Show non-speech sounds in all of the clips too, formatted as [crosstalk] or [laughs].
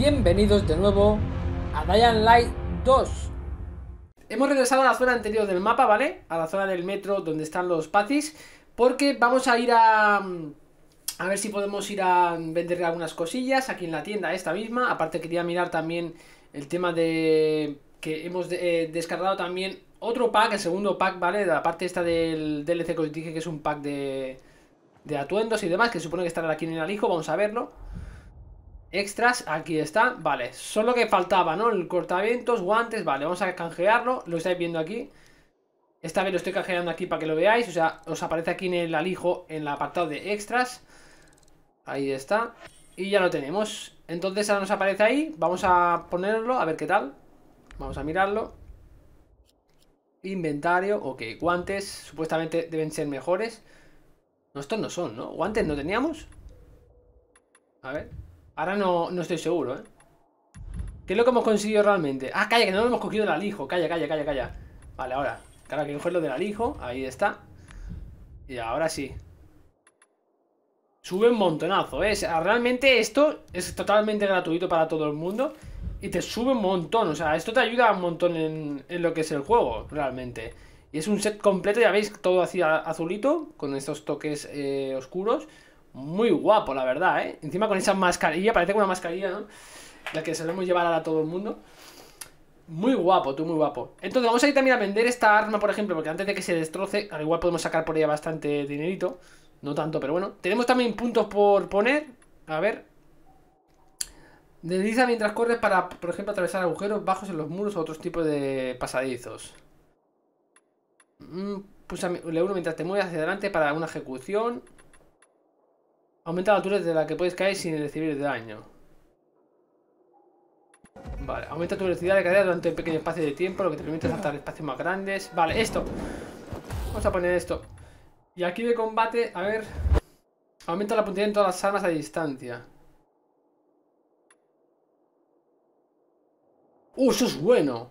Bienvenidos de nuevo a Dying Light 2 Hemos regresado a la zona anterior del mapa, ¿vale? A la zona del metro donde están los pacis Porque vamos a ir a... A ver si podemos ir a vender algunas cosillas aquí en la tienda esta misma Aparte quería mirar también el tema de... Que hemos eh, descargado también otro pack, el segundo pack, ¿vale? La parte esta del DLC que os dije que es un pack de... De atuendos y demás, que supone que estará aquí en el alijo, vamos a verlo Extras, aquí está, vale. Solo que faltaba, ¿no? El cortavientos, guantes, vale, vamos a canjearlo. Lo estáis viendo aquí. Esta vez lo estoy canjeando aquí para que lo veáis O sea, os aparece aquí en el alijo En el apartado de extras. Ahí está. Y ya lo tenemos. Entonces ahora nos aparece ahí. Vamos a ponerlo, a ver qué tal. Vamos a mirarlo. Inventario, ok, guantes Supuestamente deben ser mejores. No, estos no son, ¿no? ¿Guantes no teníamos? A ver Ahora no, no estoy seguro, ¿eh? ¿Qué es lo que hemos conseguido realmente? Ah, calla, que no lo hemos cogido del alijo. Calla, calla, calla, calla. Vale, ahora. Claro, que cogerlo del alijo. Ahí está. Y ahora sí. Sube un montonazo, ¿eh? realmente esto es totalmente gratuito para todo el mundo Y te sube un montón. O sea, esto te ayuda un montón en, lo que es el juego Realmente. Y es un set completo, ya veis, todo así azulito Con estos toques eh, oscuros muy guapo, la verdad, ¿eh? Encima con esa mascarilla, parece una mascarilla, ¿no? La que solemos llevar a todo el mundo. Muy guapo, tú, muy guapo. Entonces vamos a ir también a vender esta arma, por ejemplo, porque antes de que se destroce, al igual podemos sacar por ella bastante dinerito. No tanto, pero bueno. Tenemos también puntos por poner. A ver. Desliza mientras corres para, por ejemplo, atravesar agujeros bajos en los muros o otros tipos de pasadizos. Mm, pulsa L1 mientras te mueves hacia adelante para una ejecución. Aumenta la altura desde la que puedes caer sin recibir daño. Vale, aumenta tu velocidad de caída durante un pequeño espacio de tiempo, lo que te permite saltar espacios más grandes. Vale, esto. Vamos a poner esto. Y aquí de combate, a ver... Aumenta la puntería en todas las armas a distancia. ¡Uh, eso es bueno!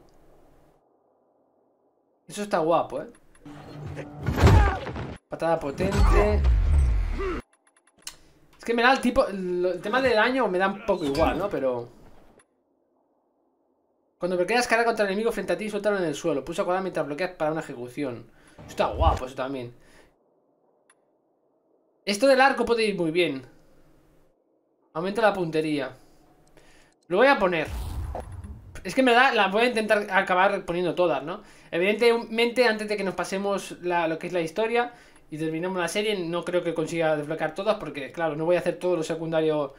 Eso está guapo, ¿eh? Patada potente me da el tipo... El tema de daño me da un poco igual, ¿no? Pero... Cuando bloqueas carga contra el enemigo frente a ti, suéltalo en el suelo. Pulsa cuadrado mientras bloqueas para una ejecución. Está guapo eso también. Esto del arco puede ir muy bien. Aumenta la puntería. Lo voy a poner. Es que me da, la voy a intentar acabar poniendo todas, ¿no? Evidentemente, antes de que nos pasemos lo que es la historia, y terminamos la serie, no creo que consiga desbloquear todas porque, claro, no voy a hacer todo lo secundario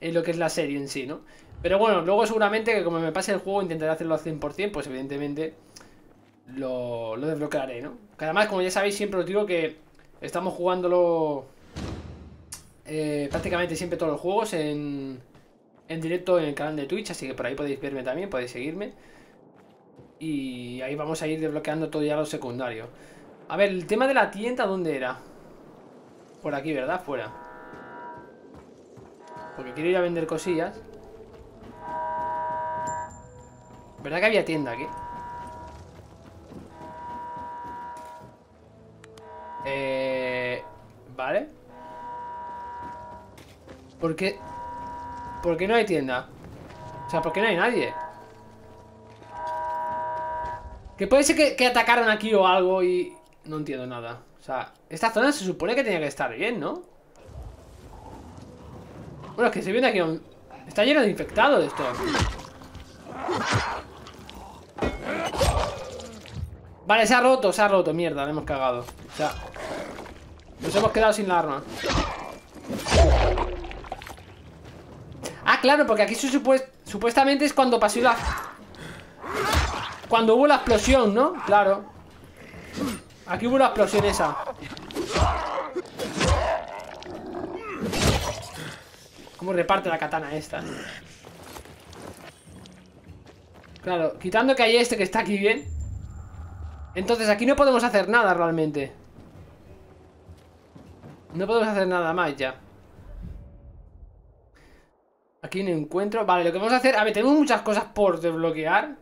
en lo que es la serie en sí, ¿no? Pero bueno, luego seguramente que como me pase el juego intentaré hacerlo al 100%, pues evidentemente lo, lo desbloquearé, ¿no? Que además, como ya sabéis, siempre os digo que estamos jugándolo eh, prácticamente siempre todos los juegos en, en directo en el canal de Twitch, así que por ahí podéis verme también, podéis seguirme. Y ahí vamos a ir desbloqueando todo ya lo secundario. A ver, el tema de la tienda, ¿dónde era? Por aquí, ¿verdad? Fuera. Porque quiero ir a vender cosillas. ¿Verdad que había tienda aquí? Eh... Vale. ¿Por qué? ¿Por qué no hay tienda? O sea, ¿por qué no hay nadie? Que puede ser que, que atacaron aquí o algo y, no entiendo nada. O sea, esta zona se supone que tenía que estar bien, ¿no? Bueno, es que se viene aquí un... Está lleno de infectados esto. Vale, se ha roto, se ha roto. Mierda, le hemos cagado. O sea, nos hemos quedado sin la arma. Ah, claro, porque aquí supuestamente es cuando pasó la... Cuando hubo la explosión, ¿no? Claro. Aquí hubo una explosión esa. ¿Cómo reparte la katana esta? Claro, quitando que hay este que está aquí bien. Entonces aquí no podemos hacer nada realmente. No podemos hacer nada más ya. Aquí no encuentro. Vale, lo que vamos a hacer... A ver, tenemos muchas cosas por desbloquear.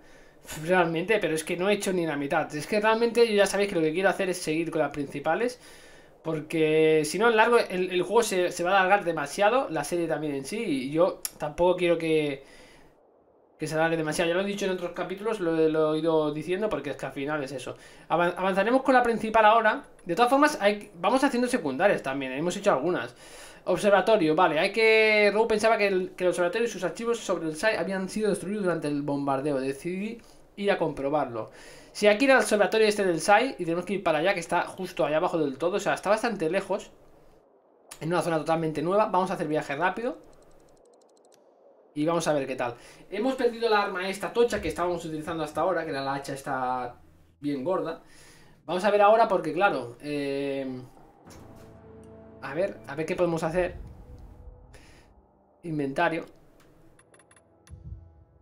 Realmente, pero es que no he hecho ni la mitad. Es que realmente yo ya sabéis que lo que quiero hacer es seguir con las principales. Porque si no, largo, el, juego se, va a alargar demasiado, la serie también en sí. Y yo tampoco quiero que que se alargue demasiado. Ya lo he dicho en otros capítulos, lo, lo he ido diciendo porque es que al final es eso. Avan- avanzaremos con la principal ahora. De todas formas, hay, vamos haciendo secundarias también, hemos hecho algunas. Observatorio, vale, hay que... Rowe pensaba que el, que el observatorio y sus archivos sobre el site habían sido destruidos durante el bombardeo. Decidí ir a comprobarlo. Si aquí era el observatorio este del SAI y tenemos que ir para allá, que está justo allá abajo del todo, o sea, está bastante lejos. En una zona totalmente nueva. Vamos a hacer viaje rápido. Y vamos a ver qué tal. Hemos perdido la arma esta tocha que estábamos utilizando hasta ahora, que la hacha esta bien gorda. Vamos a ver ahora porque, claro, eh, a ver, a ver qué podemos hacer. Inventario.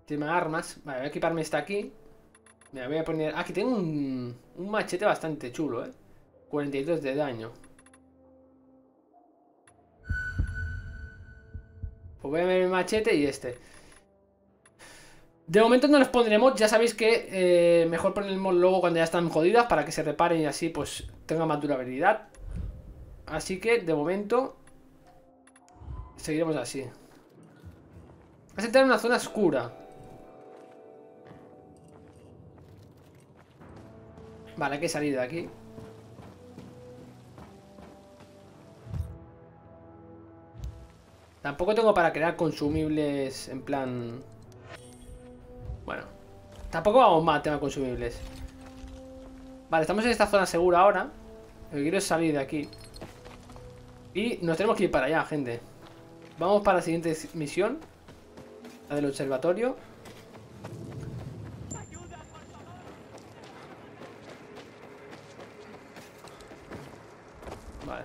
Tema armas. Vale, voy a equiparme esta aquí. Me voy a poner... Aquí tengo un, un machete bastante chulo, ¿eh? 42 de daño. Pues voy a ver el machete y este. De momento no los pondremos, ya sabéis que eh, mejor ponemos luego cuando ya están jodidas para que se reparen y así pues tenga más durabilidad. Así que de momento seguiremos así. Vas a entrar en una zona oscura. Vale, hay que salir de aquí. Tampoco tengo para crear consumibles en plan... Bueno. Tampoco vamos mal tema consumibles. Vale, estamos en esta zona segura ahora. Lo que quiero es salir de aquí. Y nos tenemos que ir para allá, gente. Vamos para la siguiente misión. La del observatorio. Vale.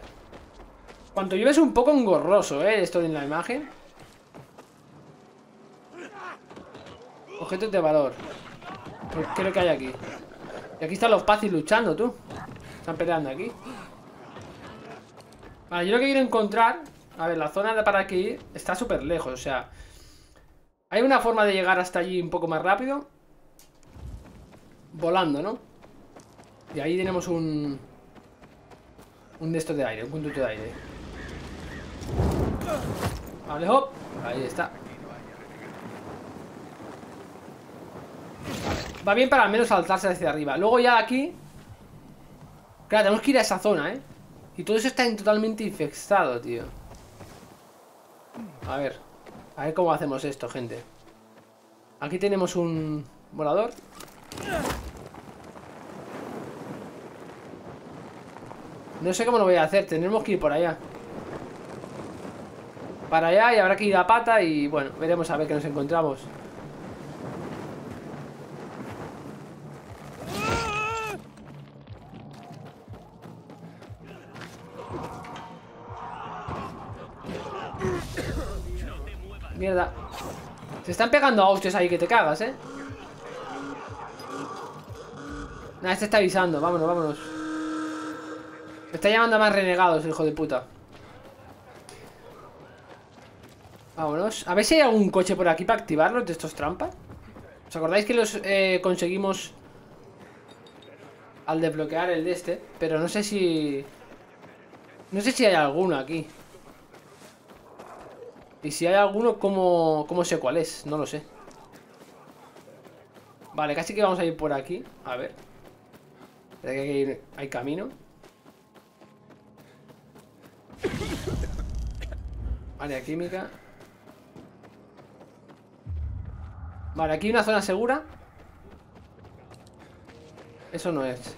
Cuando llueve es un poco engorroso, ¿eh? Esto en la imagen. Objetos de valor. Pues, ¿Qué es lo que hay aquí? Y aquí están los Pazis luchando, tú. Están peleando aquí. Vale, yo lo que quiero encontrar... A ver, la zona de para aquí está súper lejos, o sea... Hay una forma de llegar hasta allí un poco más rápido. Volando, ¿no? Y ahí tenemos un... Un de estos de aire, un conducto de aire. Vale, hop. Ahí está. Va bien para al menos saltarse hacia arriba. Luego ya aquí... Claro, tenemos que ir a esa zona, ¿eh? Y todo eso está totalmente infectado, tío. A ver. A ver cómo hacemos esto, gente. Aquí tenemos un volador. No sé cómo lo voy a hacer. Tendremos que ir por allá. Para allá y habrá que ir a pata y bueno, veremos a ver qué nos encontramos. Mierda. Se están pegando a hostias ahí que te cagas, ¿eh? Nah, este está avisando. Vámonos, vámonos. Me está llamando a más renegados, hijo de puta. Vámonos. A ver si hay algún coche por aquí para activarlos de estos trampas. ¿Os acordáis que los eh, conseguimos al desbloquear el de este? Pero no sé si... No sé si hay alguno aquí. Y si hay alguno, ¿cómo, cómo sé cuál es? No lo sé. Vale, casi que vamos a ir por aquí. A ver. Hay, hay camino. Área química. Vale, aquí hay una zona segura. Eso no es.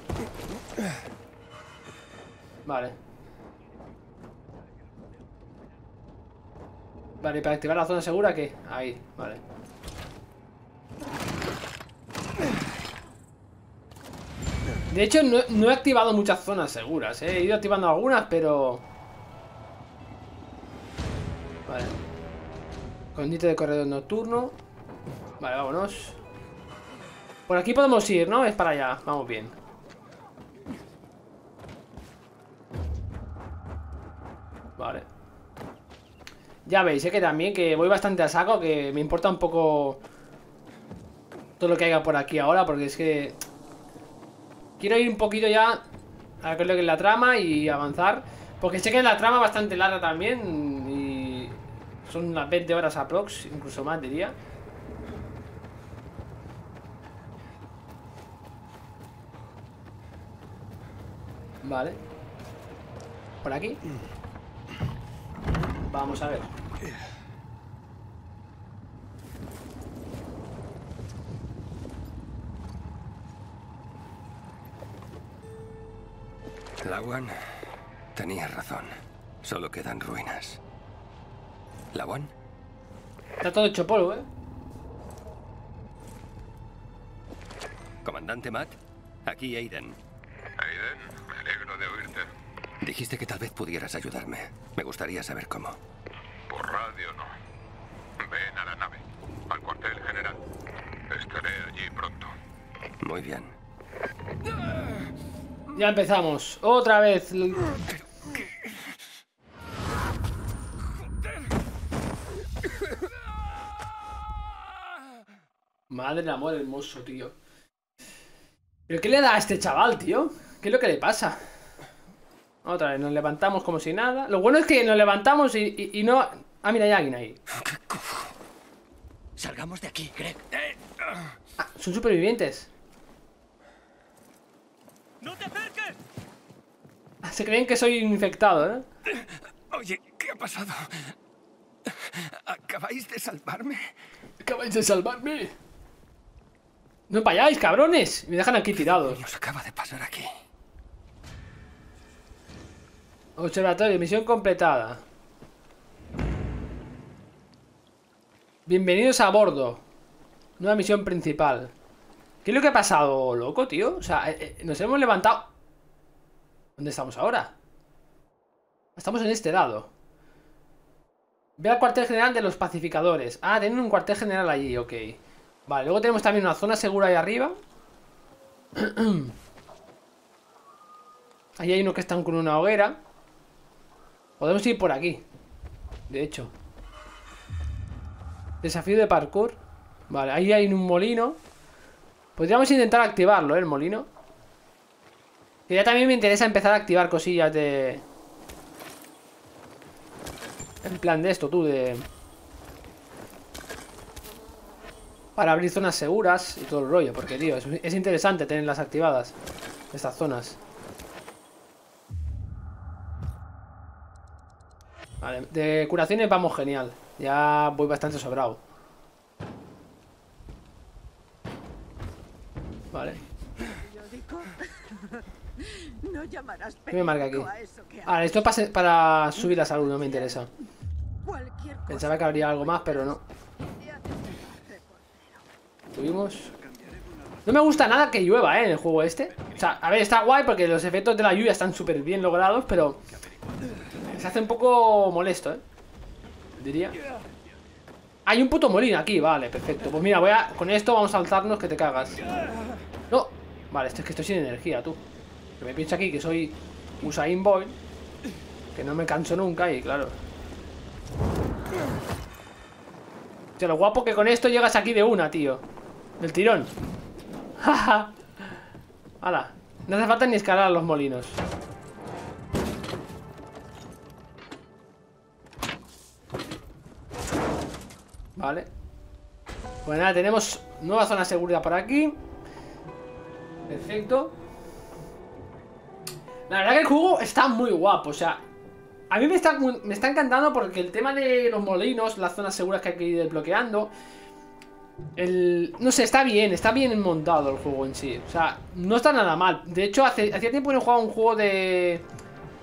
Vale. Vale, para activar la zona segura, ¿qué? Ahí, vale. De hecho, no, he activado muchas zonas seguras, ¿eh? He ido activando algunas, pero... Vale. Condite de corredor nocturno. Vale, vámonos. Por aquí podemos ir, ¿no? Es para allá. Vamos bien. Vale. Ya veis, ¿eh? que también que voy bastante a saco, que me importa un poco todo lo que haya por aquí ahora, porque es que quiero ir un poquito ya a ver lo que es la trama y avanzar, porque sé que la trama bastante larga también y son unas 20 horas aprox, incluso más diría. Vale. Por aquí. Vamos a ver. Lawan, tenías razón. Solo quedan ruinas. ¿Lawan? Está todo hecho polvo, ¿eh? Comandante Matt, aquí. Aiden, Dijiste que tal vez pudieras ayudarme. Me gustaría saber cómo. Por radio no. Ven a la nave, al cuartel general. Estaré allí pronto. Muy bien. Ya empezamos. Otra vez. Madre del amor hermoso, tío. ¿Pero qué le da a este chaval, tío? ¿Qué es lo que le pasa? Otra vez, nos levantamos como si nada. Lo bueno es que nos levantamos y, y- y no... Ah, mira, hay alguien ahí. Salgamos de aquí, Greg. Ah, son supervivientes. ¡No te acerques! Ah, Se creen que soy infectado, ¿eh? Oye, ¿qué ha pasado? ¿Acabáis de salvarme? Acabáis de salvarme. No vayáis, cabrones. Me dejan aquí tirados. Nos acaba de pasar aquí. Observatorio, misión completada. Bienvenidos a bordo. Nueva misión principal. ¿Qué es lo que ha pasado, loco, tío? O sea, eh, eh, nos hemos levantado. ¿Dónde estamos ahora? Estamos en este lado. Ve al cuartel general de los pacificadores. Ah, tienen un cuartel general allí, ok. Vale, luego tenemos también una zona segura ahí arriba. [clears throat] Ahí hay uno que están con una hoguera. Podemos ir por aquí. De hecho. Desafío de parkour. Vale, ahí hay un molino. Podríamos intentar activarlo, ¿eh? El molino. Que ya también me interesa empezar a activar cosillas de... En plan de esto, tú, de... Para abrir zonas seguras y todo el rollo. Porque, tío, es, es interesante tenerlas activadas. Estas zonas. Vale, de curaciones vamos genial. Ya voy bastante sobrado. Vale. No llamarás ¿Qué me marca aquí? periódico a eso que Ah, esto es para, subir la salud, no me interesa. Pensaba que habría algo más, pero no. Subimos. No me gusta nada que llueva, ¿eh? En el juego este. O sea, a ver, está guay porque los efectos de la lluvia están súper bien logrados, pero... Se hace un poco molesto, ¿eh? Diría. Hay un puto molino aquí, vale, perfecto. Pues mira, voy a... Con esto vamos a alzarnos que te cagas. No. Vale, esto es que estoy sin energía, tú. Que me pienso aquí que soy Usain Boy. Que no me canso nunca y claro. Hostia, lo guapo que con esto llegas aquí de una, tío. Del tirón. Jaja. [laughs] Hala. No hace falta ni escalar los molinos. Vale. Pues nada, tenemos nueva zona de seguridad por aquí. Perfecto. La verdad que el juego está muy guapo, o sea... A mí me está, me está encantando porque el tema de los molinos, las zonas seguras que hay que ir desbloqueando... El, no sé, está bien, está bien montado el juego en sí. O sea, no está nada mal. De hecho, hace, hacía tiempo que no jugaba un juego de,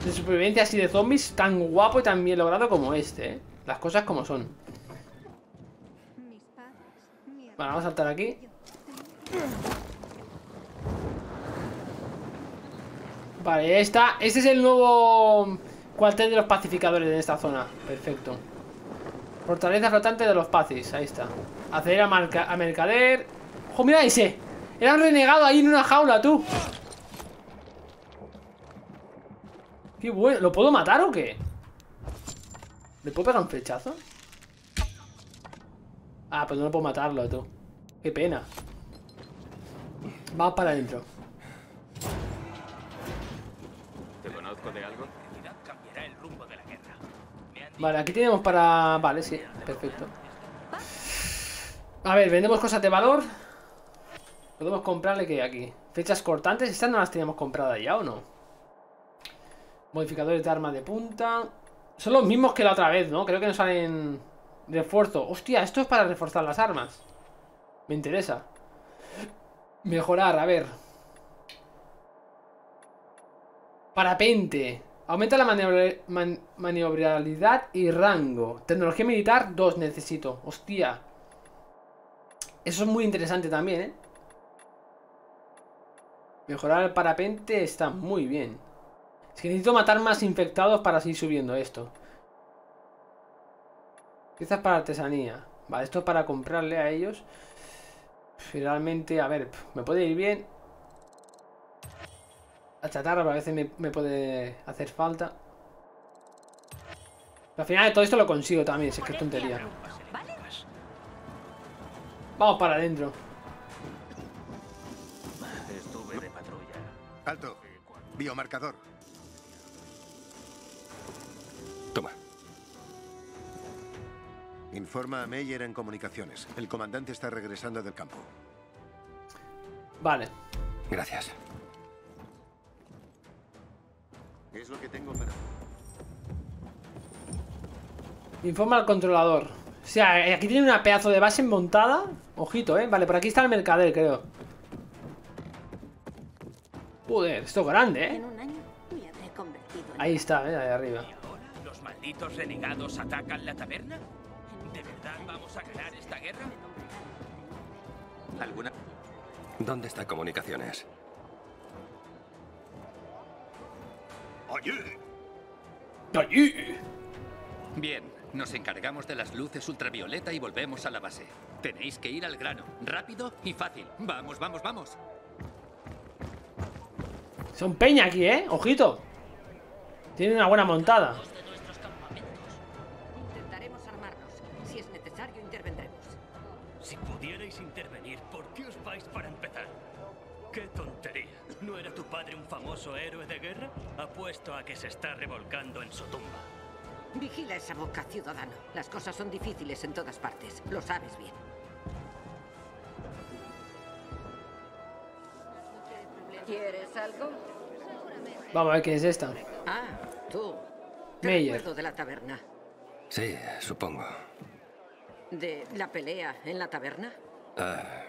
de supervivencia así de zombies tan guapo y tan bien logrado como este. ¿eh? Las cosas como son. Mis padres, Vale, vamos a saltar aquí. Vale, está. Este es el nuevo cuartel de los pacificadores de esta zona. Perfecto. Fortaleza flotante de los pacis. Ahí está. Acceder a mercader. ¡Ojo, mira ese! Era un renegado ahí en una jaula, tú. Qué bueno. ¿Lo puedo matar o qué? ¿Le puedo pegar un flechazo? Ah, pues no puedo matarlo, tú. Qué pena. Vamos para adentro. ¿Te conozco de algo? Vale, aquí tenemos para... Vale, sí, perfecto. A ver, vendemos cosas de valor. Podemos comprarle que aquí. Fechas cortantes, ¿estas no las teníamos compradas ya o no? Modificadores de arma de punta. Son los mismos que la otra vez, ¿no? Creo que nos salen refuerzo. Hostia, esto es para reforzar las armas. Me interesa. Mejorar, a ver. Parapente. Aumenta la maniobra- man- maniobrabilidad y rango. Tecnología militar 2 necesito. Hostia. Eso es muy interesante también, ¿eh? Mejorar el parapente está muy bien. Es que necesito matar más infectados para seguir subiendo esto. Piezas para artesanía. Vale, esto es para comprarle a ellos. Finalmente, a ver, me puede ir bien. La chatarra pero a veces me, me puede hacer falta. Pero al final de todo esto lo consigo también, si es que es tontería. Vamos para adentro. Estuve de patrulla. Alto. Biomarcador. Informa a Meyer en comunicaciones. El comandante está regresando del campo. Vale. Gracias. Es lo que tengo para... Informa al controlador. O sea, eh, aquí tiene una pedazo de base montada. Ojito, ¿eh? Vale, por aquí está el mercader, creo. Joder, esto es grande, ¿eh? En un año me habré convertido en... Ahí está, ¿eh? Ahí arriba. ahora los malditos renegados atacan la taberna? ¿De verdad vamos a ganar esta guerra? ¿Alguna? ¿Dónde está comunicaciones? ¡Allí! Bien, nos encargamos de las luces ultravioleta y volvemos a la base. Tenéis que ir al grano, rápido y fácil. Vamos, vamos, vamos. Son peña aquí, ¿eh? Ojito. Tiene una buena montada. ¡Qué tontería! ¿No era tu padre un famoso héroe de guerra? Apuesto a que se está revolcando en su tumba. Vigila esa boca, ciudadano. Las cosas son difíciles en todas partes. Lo sabes bien. ¿Quieres algo? Vamos a ver quién es esta. Ah, tú. Te Meyer. recuerdo de la taberna. Sí, supongo. ¿De la pelea en la taberna? Ah,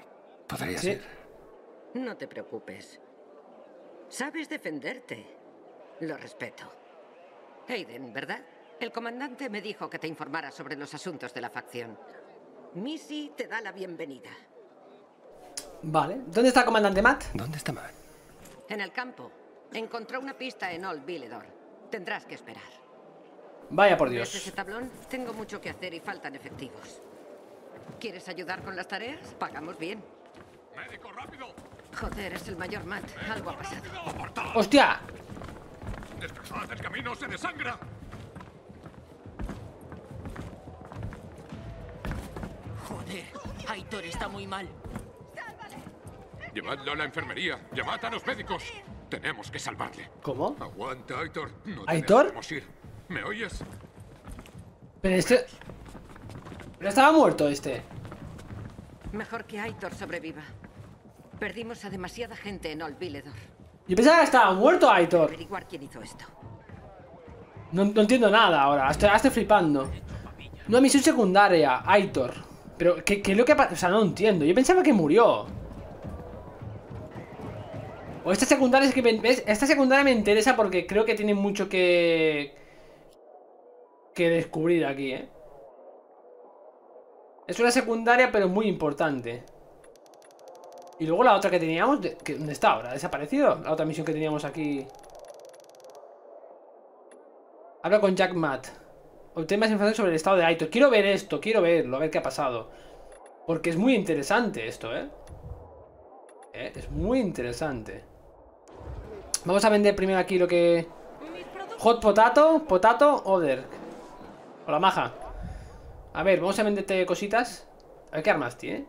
podría Sí. ser. No te preocupes. Sabes defenderte. Lo respeto. Aiden, ¿verdad? El comandante me dijo que te informara sobre los asuntos de la facción. Missy te da la bienvenida. Vale. ¿Dónde está el comandante Matt? ¿Dónde está Matt? En el campo. Encontró una pista en Old Villedor. Tendrás que esperar. Vaya por ¿Ves ese Dios. tablón? Tengo mucho que hacer y faltan efectivos. ¿Quieres ayudar con las tareas? Pagamos bien. ¡Médico, rápido! Joder, es el mayor Matt. Algo ha pasado. ¡Hostia! ¡Despejad el camino! ¡Se desangra! Joder, Aitor está muy mal. Llevadlo a la enfermería. Llamad a los médicos. Tenemos que salvarle. ¿Cómo? Aguanta, Aitor. No ¿Aitor? ir. ¿Me oyes? Pero este... Pero estaba muerto este. Mejor que Aitor sobreviva. Perdimos a demasiada gente en Old Villedor. Yo pensaba que estaba muerto Aitor. Averiguar quién hizo esto. No, no entiendo nada ahora. Estoy, estoy flipando. Una misión secundaria, Aitor. Pero, ¿qué, qué es lo que pasa? O sea, no entiendo. Yo pensaba que murió. O esta secundaria es que... Esta secundaria me interesa porque creo que tiene mucho que... Que descubrir aquí, ¿eh? Es una secundaria, pero muy importante. Y luego la otra que teníamos... ¿Dónde está ahora? ¿Ha desaparecido? La otra misión que teníamos aquí... Habla con Jack Matt. Obtén más información sobre el estado de Aitor. Quiero ver esto, quiero verlo, a ver qué ha pasado. Porque es muy interesante esto, ¿eh? ¿Eh? Es muy interesante. Vamos a vender primero aquí lo que... Hot potato, potato, other. Hola, maja. A ver, vamos a venderte cositas. A ver qué armas tiene.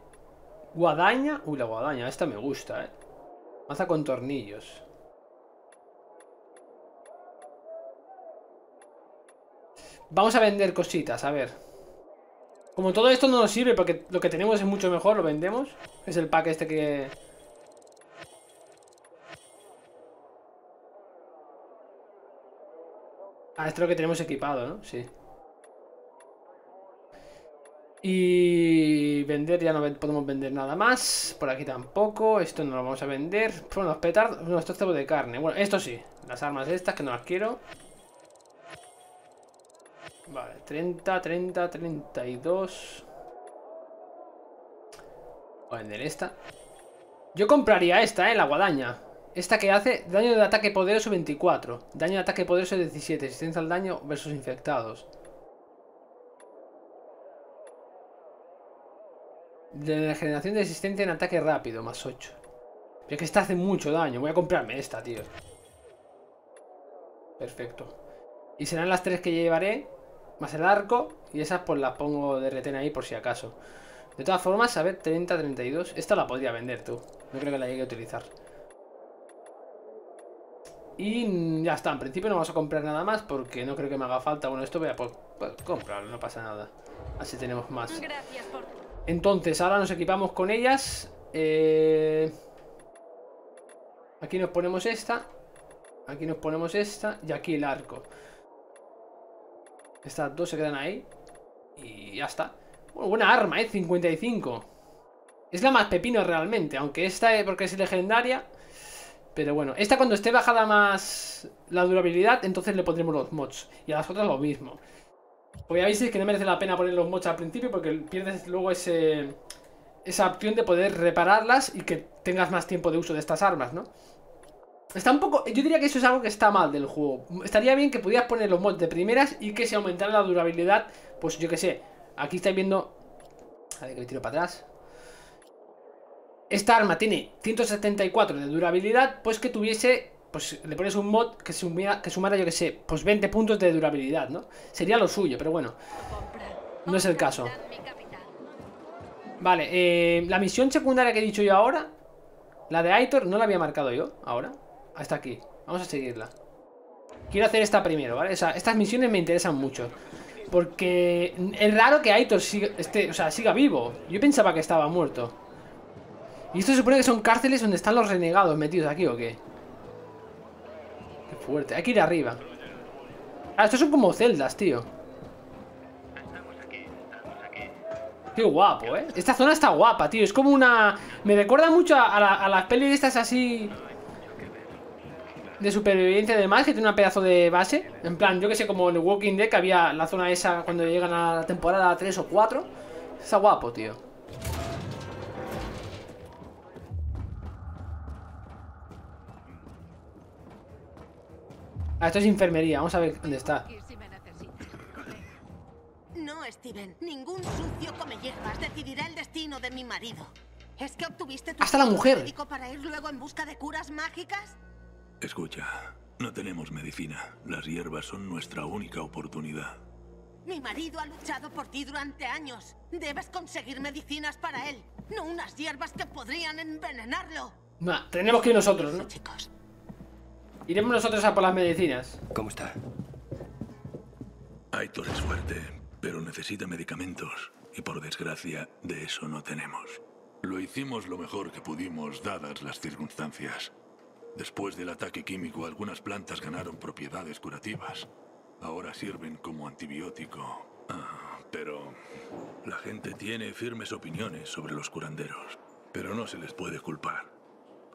Guadaña. Uy, la guadaña, esta me gusta, ¿eh? Maza con tornillos. Vamos a vender cositas, a ver. Como todo esto no nos sirve porque lo que tenemos es mucho mejor, lo vendemos. Es el pack este que... Ah, esto es lo que tenemos equipado, ¿no? Sí. Y vender, ya no podemos vender nada más. Por aquí tampoco. Esto no lo vamos a vender. Bueno, los petardos. No, esto es cebo de carne. Bueno, esto sí. Las armas estas que no las quiero. Vale, 30, 30, 32. Voy a vender esta. Yo compraría esta, eh, la guadaña. Esta que hace daño de ataque poderoso 24. Daño de ataque poderoso 17. Resistencia al daño versus infectados. De generación de resistencia en ataque rápido, más 8. Pero es que esta hace mucho daño. Voy a comprarme esta, tío. Perfecto. Y serán las tres que llevaré. Más el arco. Y esas pues las pongo de retén ahí por si acaso. De todas formas, a ver, 30, 32. Esta la podría vender tú. No creo que la llegue a utilizar. Y ya está. En principio no vamos a comprar nada más porque no creo que me haga falta. Bueno, esto voy a pues, pues, comprarlo, no pasa nada. Así tenemos más. Gracias por... Entonces, ahora nos equipamos con ellas. Eh, Aquí nos ponemos esta. Aquí nos ponemos esta. Y aquí el arco. Estas dos se quedan ahí. Y ya está. Bueno, buena arma, ¿eh? 55. Es la más pepino realmente. Aunque esta, eh, porque es legendaria. Pero bueno, esta cuando esté bajada más la durabilidad, entonces le pondremos los mods. Y a las otras lo mismo. Pues ya veis que no merece la pena poner los mods al principio porque pierdes luego ese, esa opción de poder repararlas y que tengas más tiempo de uso de estas armas, ¿no? Está un poco... Yo diría que eso es algo que está mal del juego. Estaría bien que pudieras poner los mods de primeras y que se aumentara la durabilidad. Pues yo que sé. Aquí estáis viendo... A ver que me tiro para atrás. Esta arma tiene 174 de durabilidad. Pues que tuviese... Pues le pones un mod que sumara, que sumara yo que sé, pues 20 puntos de durabilidad, ¿no? Sería lo suyo, pero bueno. No es el caso. Vale, eh, la misión secundaria que he dicho yo ahora, la de Aitor, no la había marcado yo, ahora. Hasta aquí. Vamos a seguirla. Quiero hacer esta primero, ¿vale? O sea, estas misiones me interesan mucho. Porque es raro que Aitor siga, esté, o sea, siga vivo. Yo pensaba que estaba muerto. ¿Y esto se supone que son cárceles donde están los renegados metidos aquí o qué? Hay que ir arriba. Ah, estos son como celdas, tío. Qué guapo, ¿eh? Esta zona está guapa, tío. Es como una... Me recuerda mucho a, la- a las pelis estas así... De supervivencia y demás, que tiene una pedazo de base. En plan, yo que sé, como en el Walking Dead, que había la zona esa cuando llegan a la temporada 3 o 4. Está guapo, tío. Ah, esto es enfermería. Vamos a ver dónde está. No, Steven. Ningún sucio come hierbas decidirá el destino de mi marido. ¿Es que obtuviste tu Hasta la mujer. médico para ir luego en busca de curas mágicas? Escucha, no tenemos medicina. Las hierbas son nuestra única oportunidad. Mi marido ha luchado por ti durante años. Debes conseguir medicinas para él, no unas hierbas que podrían envenenarlo. Nah, tenemos que ir nosotros, ¿no? Chicos, Iremos nosotros a por las medicinas. ¿Cómo está? Aitor es fuerte, pero necesita medicamentos. Y por desgracia, de eso no tenemos. Lo hicimos lo mejor que pudimos, dadas las circunstancias. Después del ataque químico, algunas plantas ganaron propiedades curativas. Ahora sirven como antibiótico. Ah, pero la gente tiene firmes opiniones sobre los curanderos. Pero no se les puede culpar.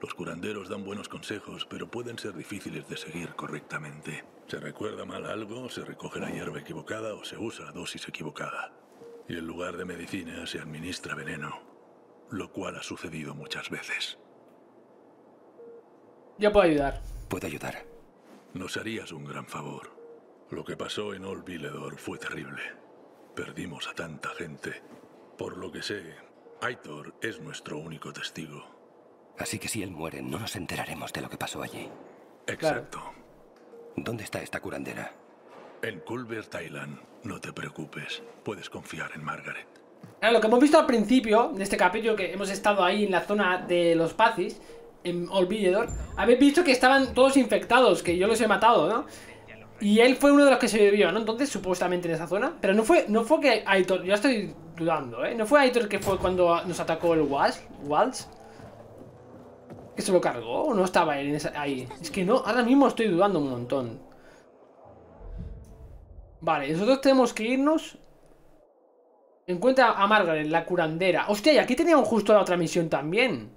Los curanderos dan buenos consejos, pero pueden ser difíciles de seguir correctamente. Se recuerda mal algo, se recoge la hierba equivocada o se usa la dosis equivocada. Y en lugar de medicina se administra veneno, lo cual ha sucedido muchas veces. Yo puedo ayudar. Puedo ayudar. Nos harías un gran favor. Lo que pasó en Old Villedor fue terrible. Perdimos a tanta gente. Por lo que sé, Aitor es nuestro único testigo. Así que si él muere, no nos enteraremos de lo que pasó allí. Exacto. ¿Dónde está esta curandera? En Culver Island, no te preocupes. Puedes confiar en Margaret. Ahora, lo que hemos visto al principio de este capítulo, que hemos estado ahí en la zona de los Pazis, en Olvidedor, habéis visto que estaban todos infectados, que yo los he matado, ¿no? Y él fue uno de los que sobrevivió, ¿no? Entonces, supuestamente en esa zona. Pero no fue, no fue que Aitor, yo estoy dudando, ¿eh? No fue Aitor que fue cuando nos atacó el Waltz, Waltz. ¿Que se lo cargó o no estaba él ahí? Es que no, ahora mismo estoy dudando un montón. Vale, nosotros tenemos que irnos. Encuentra a Margaret, la curandera. Hostia, y aquí teníamos justo la otra misión también.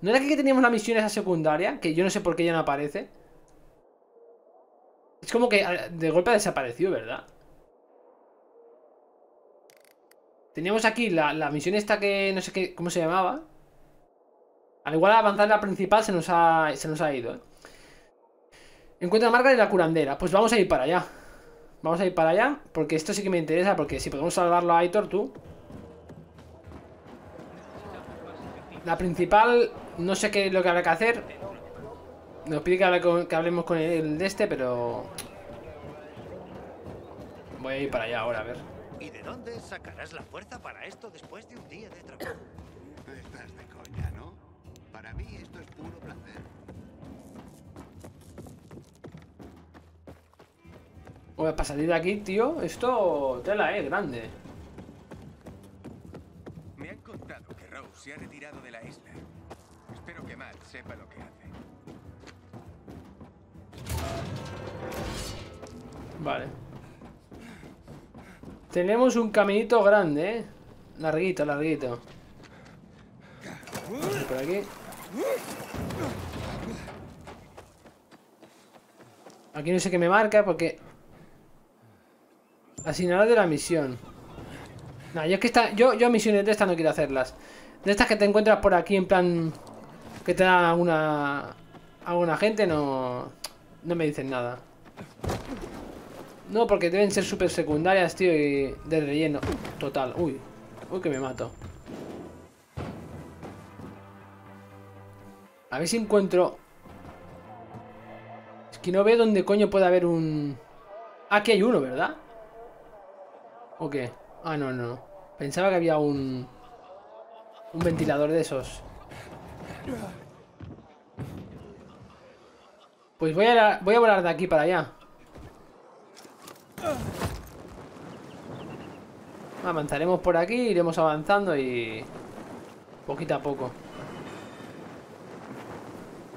¿No era que teníamos la misión esa secundaria? Que yo no sé por qué ya no aparece. Es como que ah, de golpe ha desaparecido, ¿verdad? Teníamos aquí la, la misión esta que no sé qué, cómo se llamaba. Al igual avanzar la principal se nos ha, se nos ha ido. ¿eh? Encuentra a Margaret la curandera. Pues vamos a ir para allá. Vamos a ir para allá. Porque esto sí que me interesa. Porque si podemos salvarlo a Aitor, tú. La principal, no sé qué es lo que habrá que hacer. Nos pide que, hable con- que hablemos con el de este, pero... Voy a ir para allá ahora, a ver. ¿Y de dónde sacarás la fuerza para esto después de un día de trabajo? Oye, para salir de aquí, tío, esto... Tela, eh, grande. Me han contado que Rose se ha retirado de la isla. Espero que Matt sepa lo que hace. Vale. Tenemos un caminito grande, eh. Larguito, larguito. Vamos Por aquí. Aquí no sé qué me marca porque... Asignador de la misión. Nah, yo es que esta, yo, yo misiones de estas no quiero hacerlas. De estas que te encuentras por aquí en plan... Que te dan alguna... Alguna gente no... No me dicen nada. No, porque deben ser súper secundarias, tío, y de relleno. Total. Uy. Uy, que me mato. A ver si encuentro... Es que no veo dónde coño puede haber un... Ah, Aquí hay uno, ¿verdad? ¿O qué? Ah, no, no. Pensaba que había un... Un ventilador de esos. Pues voy a, voy a volar de aquí para allá. Avanzaremos por aquí, iremos avanzando y... Poquito a poco.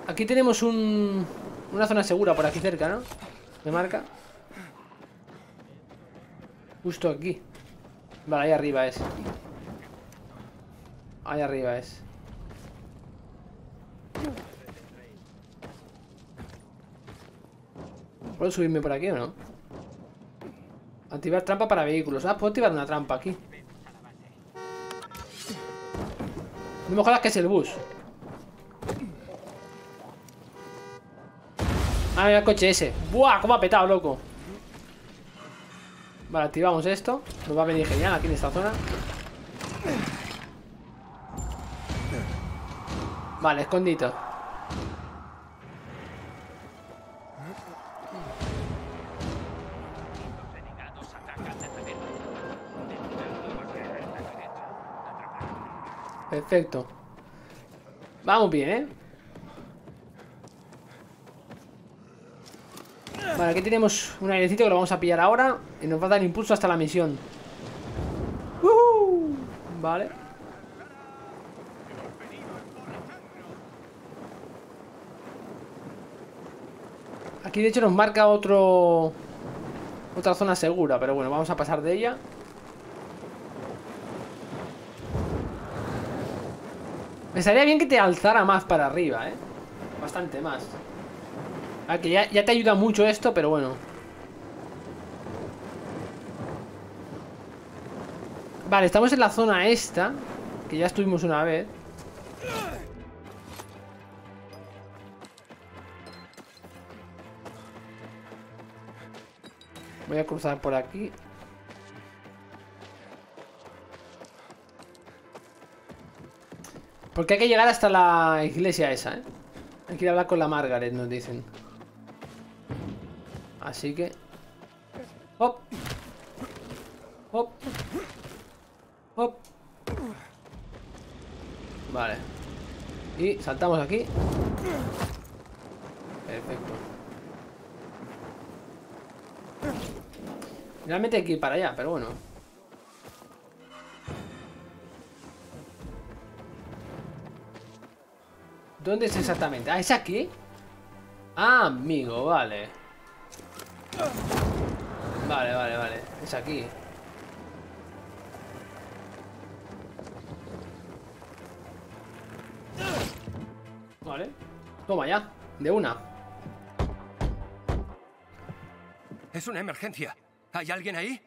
Aquí tenemos un... Una zona segura por aquí cerca, ¿no? Me marca. Justo aquí. Vale, ahí arriba es. Ahí arriba es. ¿Puedo subirme por aquí o no? Activar trampa para vehículos. Ah, puedo activar una trampa aquí. No me jodas que es el bus. Ah, mira el coche ese. ¡Buah! ¿Cómo ha petado, loco? Vale, activamos esto. Nos va a venir genial aquí en esta zona. Vale, escondito. Perfecto. Vamos bien, ¿eh? Vale, aquí tenemos un airecito que lo vamos a pillar ahora Y nos va a dar impulso hasta la misión ¡Uhú! Vale Aquí de hecho nos marca otro Otra zona segura Pero bueno, vamos a pasar de ella Me estaría bien que te alzara más para arriba, ¿eh? Bastante más que ya, ya te ayuda mucho esto, pero bueno. Vale, estamos en la zona esta. Que ya estuvimos una vez. Voy a cruzar por aquí. Porque hay que llegar hasta la iglesia esa, ¿eh? Hay que ir a hablar con la Margaret, nos dicen. Así que... ¡Hop! ¡Hop! Vale. Y saltamos aquí. Perfecto. Realmente hay que ir para allá, pero bueno. ¿Dónde es exactamente? Ah, ¿es aquí? Ah, amigo, vale. Vale, vale, vale. Es aquí. Toma ya. De una. Es una emergencia. ¿Hay alguien ahí?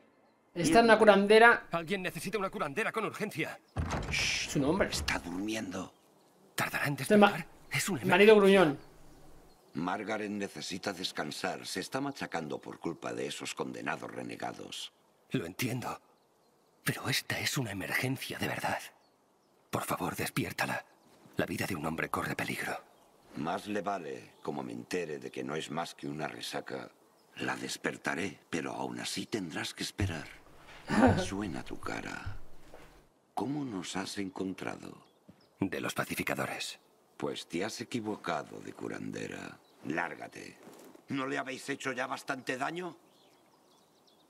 Esta es una curandera. Alguien necesita una curandera con urgencia. Su nombre. Está durmiendo. Tardará en Este despertar. Es un Marido gruñón. Margaret necesita descansar. Se está machacando por culpa de esos condenados renegados. Lo entiendo. Pero esta es una emergencia de verdad. Por favor, despiértala. La vida de un hombre corre peligro. Más le vale, como me entere de que no es más que una resaca, la despertaré, pero aún así tendrás que esperar. [laughs] Suena tu cara. ¿Cómo nos has encontrado? De los pacificadores. Pues te has equivocado de curandera. Lárgate. ¿No le habéis hecho ya bastante daño?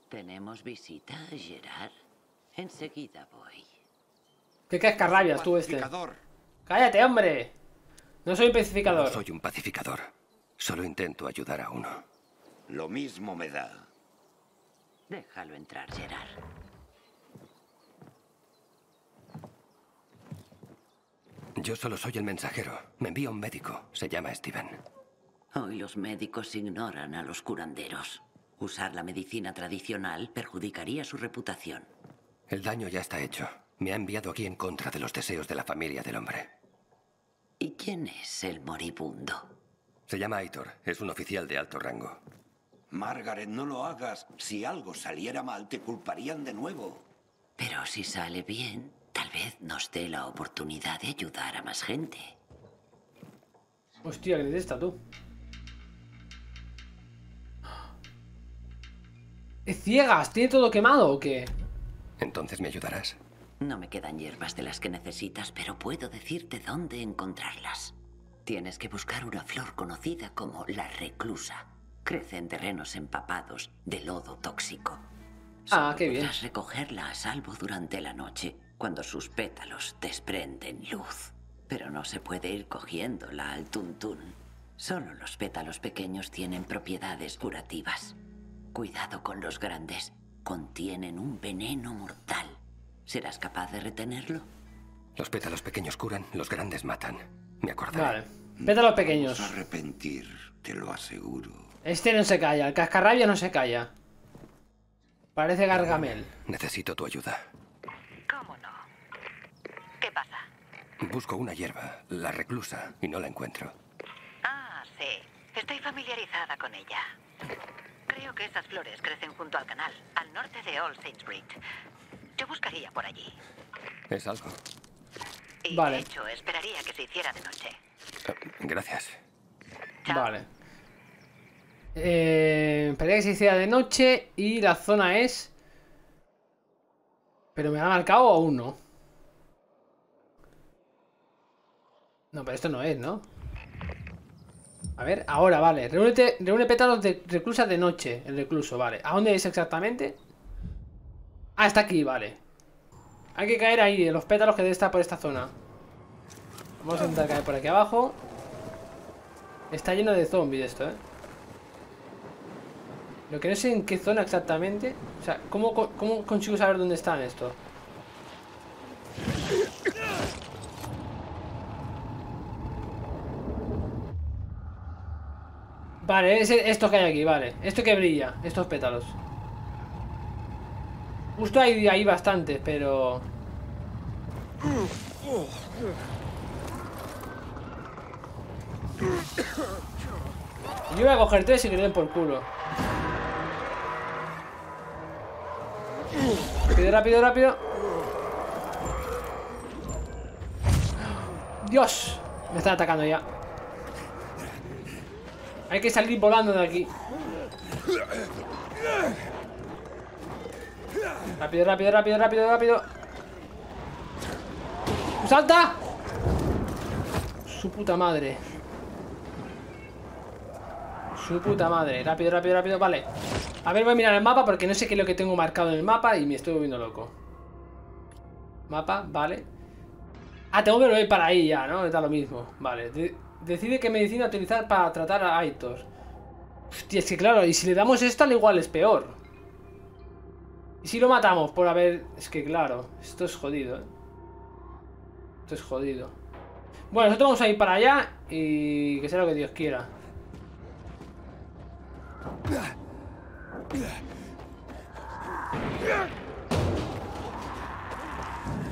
¿Tenemos visita, Gerard? Enseguida voy. ¿Qué cascarrabias tú este? ¡Cállate, hombre! No soy un pacificador. No soy un pacificador. Solo intento ayudar a uno. Lo mismo me da. Déjalo entrar, Gerard. Yo solo soy el mensajero. Me envía un médico. Se llama Steven. Hoy los médicos ignoran a los curanderos. Usar la medicina tradicional perjudicaría su reputación. El daño ya está hecho. Me ha enviado aquí en contra de los deseos de la familia del hombre. ¿Y quién es el moribundo? Se llama Aitor. Es un oficial de alto rango. Margaret, no lo hagas. Si algo saliera mal, te culparían de nuevo. Pero si sale bien, tal vez nos dé la oportunidad de ayudar a más gente. Hostia, ¿qué es esta tú? ¿Es ciegas? ¿Tiene todo quemado o qué? Entonces me ayudarás. No me quedan hierbas de las que necesitas, pero puedo decirte dónde encontrarlas. Tienes que buscar una flor conocida como la reclusa. Crece en terrenos empapados de lodo tóxico. Ah, qué bien. Podrás recogerla a salvo durante la noche, cuando sus pétalos desprenden luz. Pero no se puede ir cogiéndola al tuntún. Solo los pétalos pequeños tienen propiedades curativas. Cuidado con los grandes. Contienen un veneno mortal. ¿Serás capaz de retenerlo? Los pétalos pequeños curan, los grandes matan. Me acordaré. Vale. Vete a los pequeños. Vamos a arrepentir, te lo aseguro. Este no se calla. El cascarrabia no se calla. Parece Gargamel. Necesito tu ayuda. ¿Cómo no? ¿Qué pasa? Busco una hierba, la reclusa, y no la encuentro. Ah, sí. Estoy familiarizada con ella. Creo que esas flores crecen junto al canal, al norte de All Saints Bridge. Yo buscaría por allí. Es algo. Y Vale. de hecho, esperaría que se hiciera de noche. Eh, Gracias. Vale. Eh, esperaría que se hiciera de noche y la zona es... ¿Pero me ha marcado o aún no? No, pero esto no es, ¿no? A ver, ahora, vale. Reúnete, reúne pétalos de reclusa de noche. El recluso, vale. ¿A dónde es exactamente? Ah, está aquí, vale. Hay que caer ahí, en los pétalos que debe estar por esta zona. Vamos a intentar caer por aquí abajo. Está lleno de zombies esto, ¿eh? Lo que no sé en qué zona exactamente. O sea, ¿cómo, cómo consigo saber dónde están estos? Vale, es esto que hay aquí, vale. Esto que brilla, estos pétalos. Justo hay, hay bastantes, pero... Yo voy a coger tres y que den por culo. Rápido, rápido, rápido. Dios, me están atacando ya. Hay que salir volando de aquí. Rápido, rápido, rápido, rápido, rápido. ¡Salta! Su puta madre. Su puta madre. Rápido, rápido, rápido. Vale. A ver, voy a mirar el mapa porque no sé qué es lo que tengo marcado en el mapa y me estoy volviendo loco. Mapa, vale. Ah, tengo que volver para ahí ya, ¿no? Da lo mismo. Vale. De- decide qué medicina utilizar para tratar a Aitor. Hostia, es que claro, y si le damos esta, al igual es peor. ¿Y si lo matamos por haber...? Es que claro, esto es jodido, ¿eh? Esto es jodido. Bueno, nosotros vamos a ir para allá y que sea lo que Dios quiera.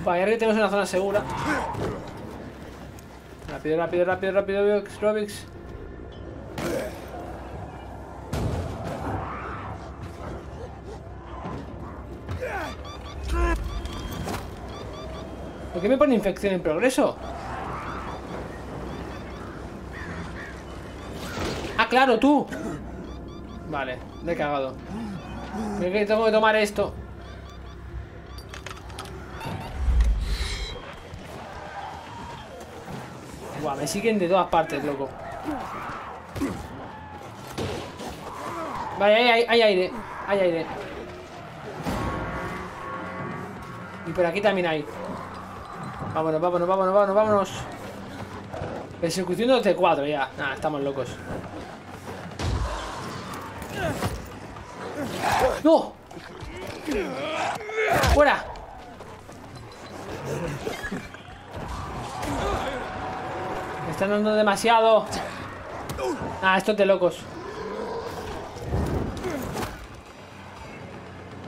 Vaya, arriba tenemos una zona segura. Rápido, rápido, rápido, rápido, Robix, Robix. ¿Por qué me pone infección en progreso? Ah, claro, tú. Vale, le he cagado. Tengo que tomar esto. Buah, me siguen de todas partes, loco. Vale, hay, hay aire. Hay aire. Y por aquí también hay. Vámonos, vámonos, vámonos, vámonos, vámonos. Persecución de T4 ya. Nada, estamos locos. ¡No! ¡Fuera! Me están dando demasiado. Ah, esto es de locos.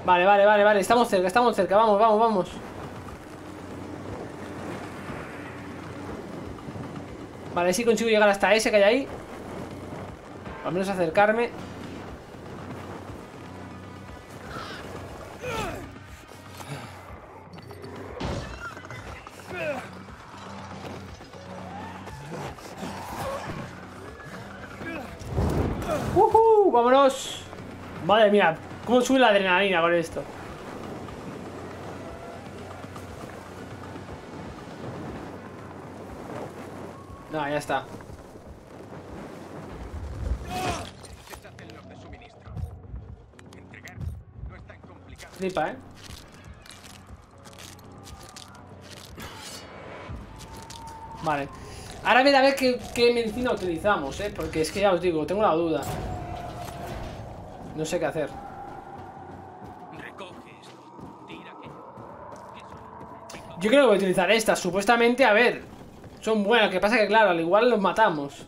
Vale, vale, vale, vale. Estamos cerca, estamos cerca. Vamos, vamos, vamos. Vale, si consigo llegar hasta ese que hay ahí. Al menos acercarme. ¡Vámonos! Madre mía, cómo sube la adrenalina con esto. No, ya está. Flipa, ¿eh? Vale. Ahora ver a ver qué, qué medicina utilizamos, ¿eh? Porque es que ya os digo, tengo la duda. No sé qué hacer. Yo creo que voy a utilizar estas. Supuestamente, a ver, son buenas. Que pasa que, claro, al igual los matamos.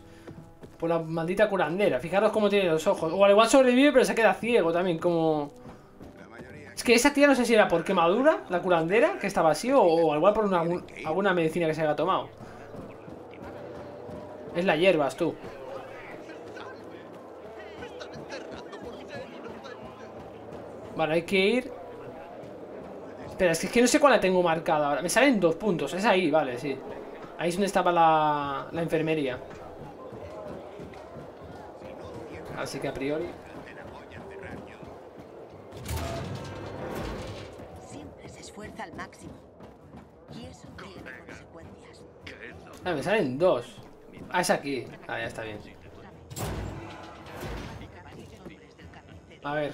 Por la maldita curandera. Fijaros cómo tiene los ojos. O al igual sobrevive, pero se queda ciego también, como... Es que esa tía no sé si era por quemadura, la curandera, que estaba así, o, al igual por una, alguna medicina que se haya tomado. Es la hierbas, tú. Vale, hay que ir... Espera, es que no sé cuál la tengo marcada ahora. Me salen dos puntos. Es ahí, vale, sí. Ahí es donde estaba la, la enfermería. Así que a priori... Siempre se esfuerza al máximo. Y eso tiene consecuencias. Ah, me salen dos. Ah, es aquí. Ah, ya está bien. A ver.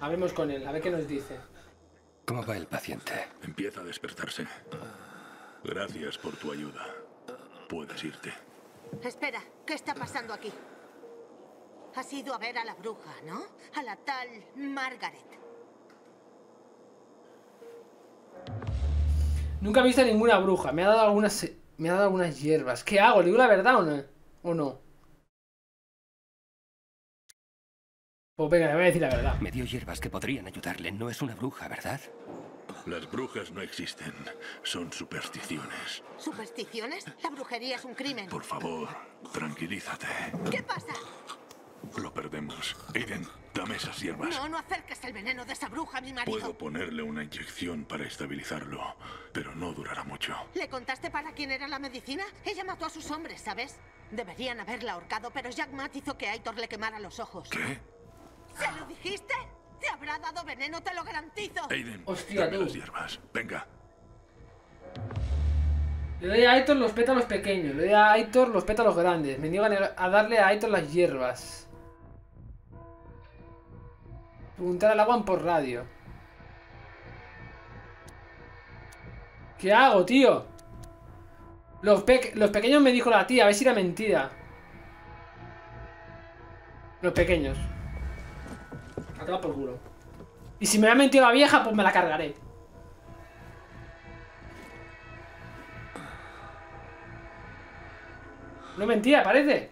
Hablemos con él, a ver qué nos dice. ¿Cómo va el paciente? Empieza a despertarse. Gracias por tu ayuda. Puedes irte. Espera, ¿qué está pasando aquí? Has ido a ver a la bruja, ¿no? A la tal Margaret. Nunca he visto a ninguna bruja. Me ha dado algunas. Me ha dado algunas hierbas. ¿Qué hago? ¿Le digo la verdad o no? ¿O no? Pues venga, le voy a decir la verdad. Me dio hierbas que podrían ayudarle. No es una bruja, ¿verdad? Las brujas no existen. Son supersticiones. ¿Supersticiones? La brujería es un crimen. Por favor, tranquilízate. ¿Qué pasa? Lo perdemos. Aiden, dame esas hierbas. No, no acerques el veneno de esa bruja a mi marido. Puedo ponerle una inyección para estabilizarlo, pero no durará mucho. ¿Le contaste para quién era la medicina? Ella mató a sus hombres, ¿sabes? Deberían haberla ahorcado, pero Jack Matt hizo que Aitor le quemara los ojos. ¿Qué? ¿Se lo dijiste? Te habrá dado veneno, te lo garantizo. Aiden, Hostia, dame tú. las hierbas. Venga. Le doy a Aitor los pétalos pequeños. Le doy a Aitor los pétalos grandes. Me niegan a darle a Aitor las hierbas. Preguntar al agua por radio. ¿Qué hago, tío? Los, pe los pequeños me dijo la tía, a ver si era mentira. Los pequeños. A tomar por culo. Y si me ha mentido la vieja, pues me la cargaré. No mentía, parece.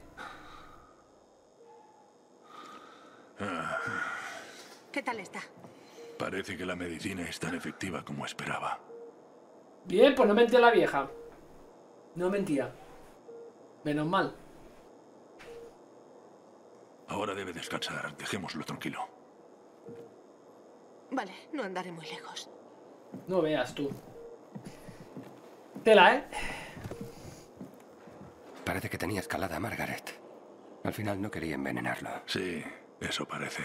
¿Qué tal está? Parece que la medicina es tan efectiva como esperaba. Bien, pues no mentía la vieja. No mentía. Menos mal. Ahora debe descansar. Dejémoslo tranquilo. Vale, no andaré muy lejos. No veas tú. Tela, ¿eh? Parece que tenía escalada a Margaret. Al final no quería envenenarlo. Sí, eso parece.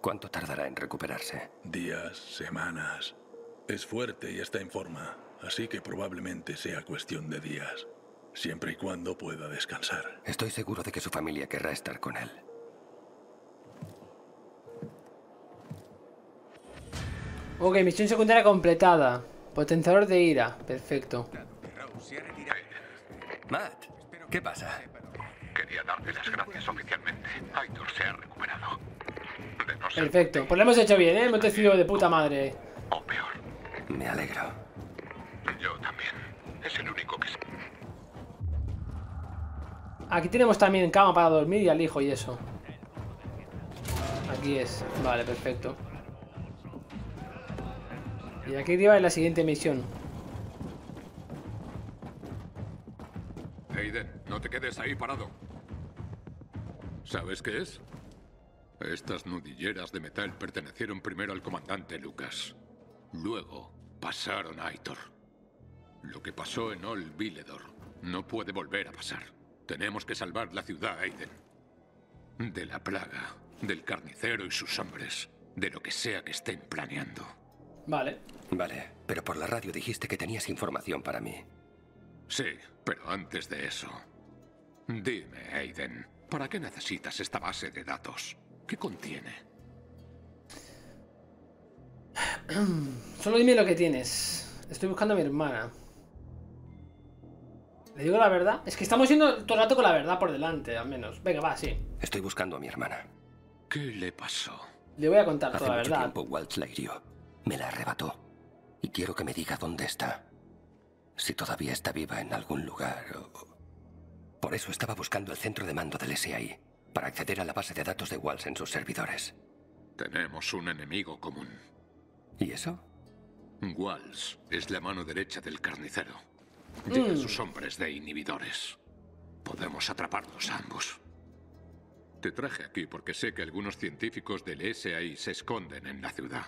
¿Cuánto tardará en recuperarse? Días, semanas. Es fuerte y está en forma, así que probablemente sea cuestión de días. Siempre y cuando pueda descansar. Estoy seguro de que su familia querrá estar con él. Ok, misión secundaria completada. Potenciador de ira. Perfecto. Matt, ¿qué pasa? Quería darte las gracias oficialmente. Aitor se ha recuperado. De no ser Perfecto. Pues lo hemos hecho bien, ¿eh? Hemos decidido de puta madre. Me alegro. yo también. Es el único que sé. Aquí tenemos también cama para dormir y al hijo y eso. Aquí es. Vale, perfecto. Y aquí arriba la siguiente misión. Aiden, no te quedes ahí parado. ¿Sabes qué es? Estas nudilleras de metal pertenecieron primero al comandante Lucas. Luego pasaron a Aitor. Lo que pasó en Old Villedor no puede volver a pasar. Tenemos que salvar la ciudad, Aiden. De la plaga, del carnicero y sus hombres, de lo que sea que estén planeando. Vale. Vale, pero por la radio dijiste que tenías información para mí. Sí, pero antes de eso. Dime, Aiden, ¿para qué necesitas esta base de datos? ¿Qué contiene? [clears throat] Solo dime lo que tienes. Estoy buscando a mi hermana. ¿Le digo la verdad? Es que estamos yendo todo el rato con la verdad por delante, al menos. Venga, va, sí. Estoy buscando a mi hermana. ¿Qué le pasó? Le voy a contar Hace toda la mucho verdad. tiempo Waltz la hirió. Me la arrebató. Y quiero que me diga dónde está. Si todavía está viva en algún lugar. o- Por eso estaba buscando el centro de mando del SAI. Para acceder a la base de datos de Waltz en sus servidores. Tenemos un enemigo común. ¿Y eso? Walls es la mano derecha del carnicero. Lleva Mm. sus hombres de inhibidores. Podemos atraparlos a ambos. Te traje aquí porque sé que algunos científicos del SAI se esconden en la ciudad.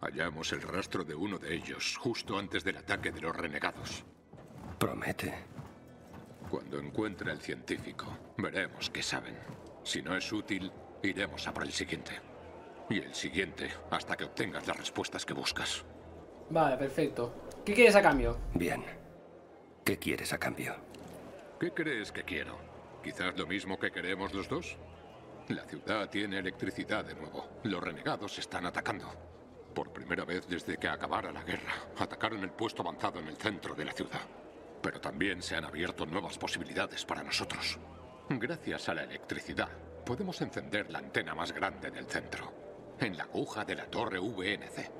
Hallamos el rastro de uno de ellos justo antes del ataque de los renegados. Promete. Cuando encuentre al científico, veremos qué saben. Si no es útil, iremos a por el siguiente. Y el siguiente, hasta que obtengas las respuestas que buscas. Vale, perfecto. ¿Qué quieres a cambio? Bien. ¿Qué quieres a cambio? ¿Qué crees que quiero? ¿Quizás lo mismo que queremos los dos? La ciudad tiene electricidad de nuevo. Los renegados están atacando. Por primera vez desde que acabara la guerra, atacaron el puesto avanzado en el centro de la ciudad. Pero también se han abierto nuevas posibilidades para nosotros. Gracias a la electricidad, podemos encender la antena más grande del centro, en la aguja de la torre VNC.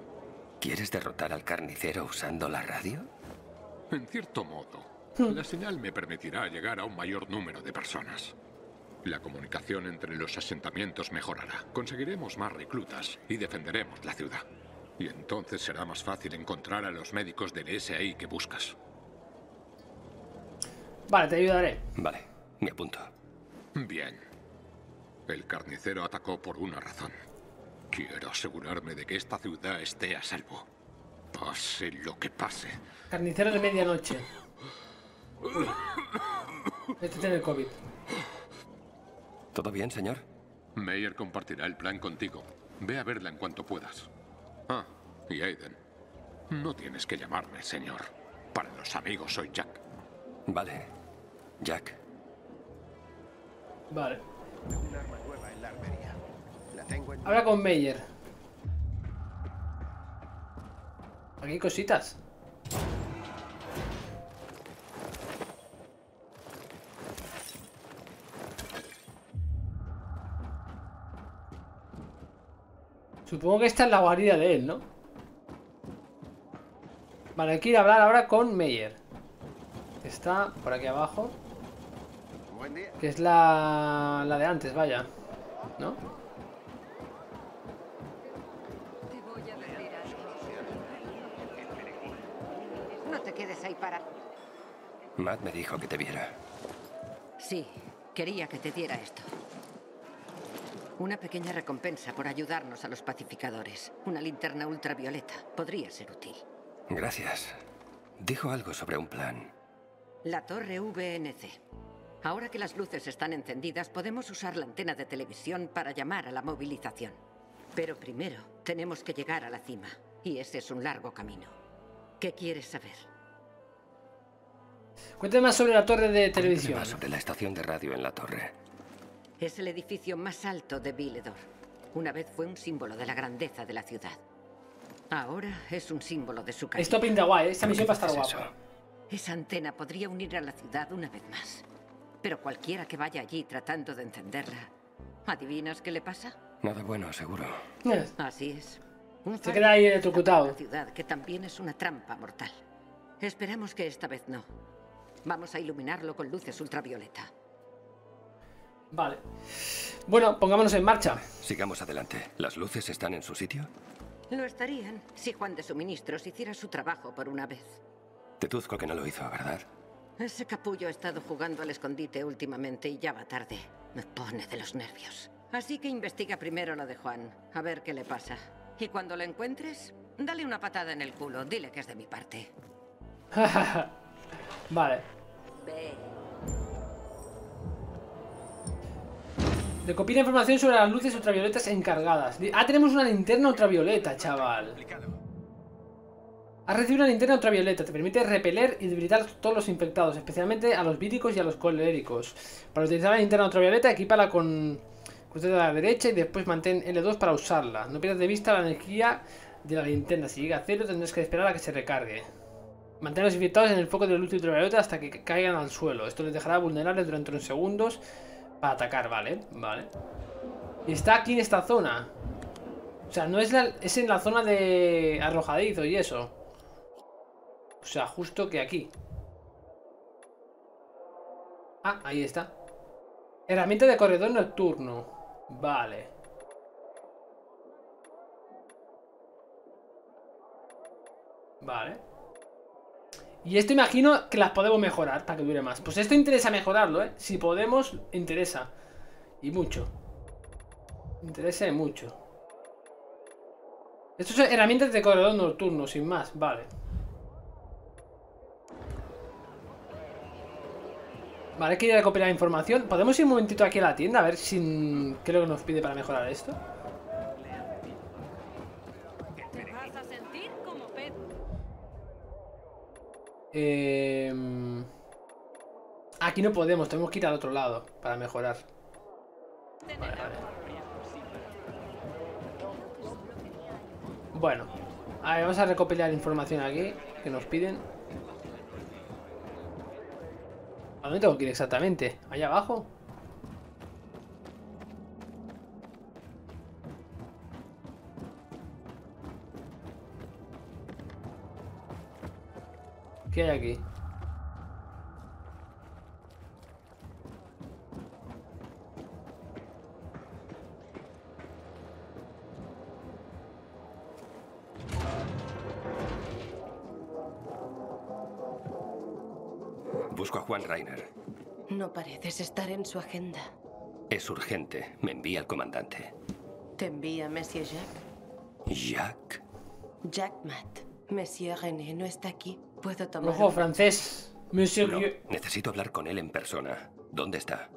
¿Quieres derrotar al carnicero usando la radio? En cierto modo, la señal me permitirá llegar a un mayor número de personas. La comunicación entre los asentamientos mejorará. Conseguiremos más reclutas y defenderemos la ciudad. Y entonces será más fácil encontrar a los médicos del SAI que buscas. Vale, te ayudaré. Vale, me apunto. Bien. El carnicero atacó por una razón. Quiero asegurarme de que esta ciudad esté a salvo. Pase lo que pase. Carnicero de medianoche. Este tiene el COVID. ¿Todo bien, señor? Meyer compartirá el plan contigo. Ve a verla en cuanto puedas. Ah, y Aiden. No tienes que llamarme, señor. Para los amigos soy Jack. Vale. Jack. Vale. Habla con Meyer. Aquí hay cositas. Supongo que esta es la guarida de él, ¿no? Vale, hay que ir a hablar ahora con Meyer. Está por aquí abajo. Que es la, la de antes, vaya. ¿No? No te quedes ahí para... Matt me dijo que te viera. Sí, quería que te diera esto. Una pequeña recompensa por ayudarnos a los pacificadores. Una linterna ultravioleta. Podría ser útil. Gracias. Dijo algo sobre un plan. La torre VNC. Ahora que las luces están encendidas, podemos usar la antena de televisión para llamar a la movilización. Pero primero tenemos que llegar a la cima. Y ese es un largo camino. ¿Qué quieres saber? Cuéntame más sobre la torre de televisión. Más sobre la estación de radio en la torre. Es el edificio más alto de Viledor. Una vez fue un símbolo de la grandeza de la ciudad. Ahora es un símbolo de su caída. Esto pinta guay, ¿eh? esta misión va a estar guapa. Esa antena podría unir a la ciudad una vez más. Pero cualquiera que vaya allí tratando de encenderla, ¿adivinas qué le pasa? Nada bueno, seguro. Así es. Un Se queda ahí electrocutado. La ciudad, que también es una trampa mortal. Esperamos que esta vez no. Vamos a iluminarlo con luces ultravioleta. Vale. Bueno, pongámonos en marcha. Sigamos adelante. ¿Las luces están en su sitio? Lo estarían si Juan de Suministros hiciera su trabajo por una vez. Deduzco que no lo hizo, ¿verdad? Ese capullo ha estado jugando al escondite últimamente y ya va tarde. Me pone de los nervios. Así que investiga primero lo de Juan, a ver qué le pasa. Y cuando lo encuentres, dale una patada en el culo. Dile que es de mi parte. [laughs] vale. Ve. Recopila información sobre las luces ultravioletas encargadas. Ah, tenemos una linterna ultravioleta, chaval. Has recibido una linterna ultravioleta. Te permite repeler y debilitar a todos los infectados, especialmente a los víricos y a los coléricos. Para utilizar la linterna ultravioleta, equípala con cruceta de la derecha y después mantén L2 para usarla. No pierdas de vista la energía de la linterna. Si llega a cero, tendrás que esperar a que se recargue. Mantén a los infectados en el foco de la luz ultravioleta hasta que caigan al suelo. Esto les dejará vulnerables durante unos segundos para atacar, vale, vale. Y está aquí en esta zona. O sea, no es es en la zona de arrojadizo y eso. O sea, justo que aquí. Ah, ahí está. Herramienta de corredor nocturno. Vale. Vale. Y esto imagino que las podemos mejorar para que dure más. Pues esto interesa mejorarlo, ¿eh? Si podemos, interesa. Y mucho. Interesa mucho. Estos son herramientas de corredor nocturno, sin más. Vale. Vale, hay que ir a recopilar información. ¿Podemos ir un momentito aquí a la tienda? A ver si... ¿Qué es lo que nos pide para mejorar esto? Eh... Aquí no podemos, tenemos que ir al otro lado para mejorar. Bueno, a ver, vamos a recopilar información aquí que nos piden. ¿A dónde tengo que ir exactamente? ¿Allá abajo? ¿Qué hay aquí? Busco a Juan Rainer. No pareces estar en su agenda. Es urgente. Me envía el comandante. ¿Te envía Monsieur Jacques? Jack. Jack Matt. Monsieur René no está aquí. ¿Puedo tomar...? Ojo, francés. Monsieur No, necesito hablar con él en persona. ¿Dónde está?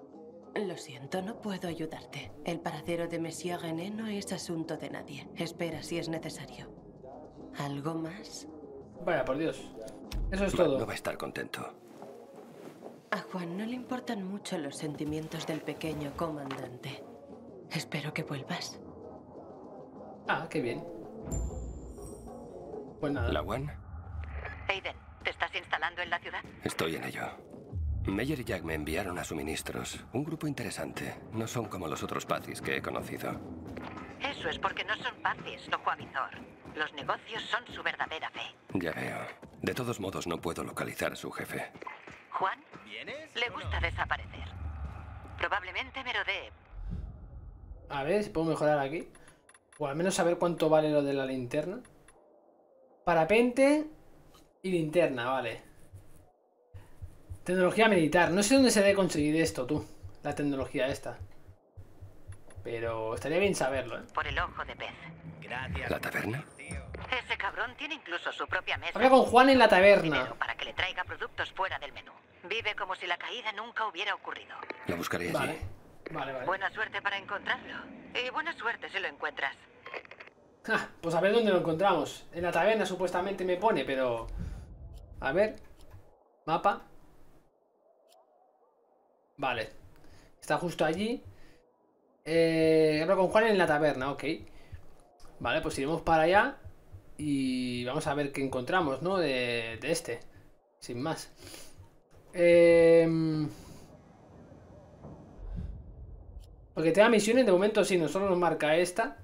Lo siento, no puedo ayudarte. El paradero de Monsieur René no es asunto de nadie. Espera si es necesario. ¿Algo más? Vaya, por Dios. Eso es Ma- todo. No va a estar contento. A Juan no le importan mucho los sentimientos del pequeño comandante. Espero que vuelvas. Ah, qué bien. Pues nada. ¿La One? Aiden, ¿te estás instalando en la ciudad? Estoy en ello. Meyer y Jack me enviaron a suministros. Un grupo interesante. No son como los otros Pazis que he conocido. Eso es porque no son pacis, lo Juavizor. Los negocios son su verdadera fe. Ya veo. De todos modos, no puedo localizar a su jefe. Juan le gusta desaparecer. Probablemente merodee. A ver si puedo mejorar aquí. O al menos saber cuánto vale lo de la linterna. Parapente y linterna, vale. Tecnología militar. No sé dónde se debe conseguir esto, tú. La tecnología esta. Pero estaría bien saberlo, ¿eh? Por el ojo de pez. Gracias. ¿La taberna? Ese cabrón tiene incluso su propia mesa. Habla con Juan en la taberna. Para que le traiga productos fuera del menú. Vive como si la caída nunca hubiera ocurrido. La buscaré allí. Vale. Vale, vale. Buena suerte para encontrarlo. Y buena suerte si lo encuentras. Ah, pues a ver dónde lo encontramos. En la taberna supuestamente me pone, pero... A ver. Mapa. Vale. Está justo allí. Eh, con Juan en la taberna, ok. Vale, pues iremos para allá. Y vamos a ver qué encontramos, ¿no? De, este. Sin más. Eh... Porque tenga misiones, de momento sí, solo nos marca esta.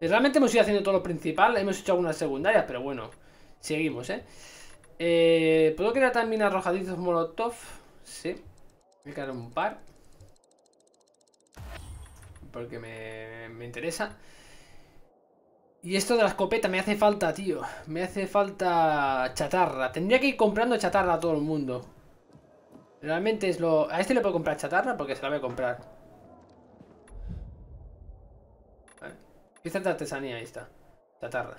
Realmente hemos ido haciendo todo lo principal, hemos hecho algunas secundarias, pero bueno, seguimos, ¿eh? Eh ¿Puedo crear también arrojadizos molotov? Sí. Voy a crear un par. Porque me, me interesa. Y esto de la escopeta me hace falta, tío. Me hace falta chatarra. Tendría que ir comprando chatarra a todo el mundo. Realmente es lo... A este le puedo comprar chatarra porque se la voy a comprar. Piezas de artesanía, ahí está. Chatarra.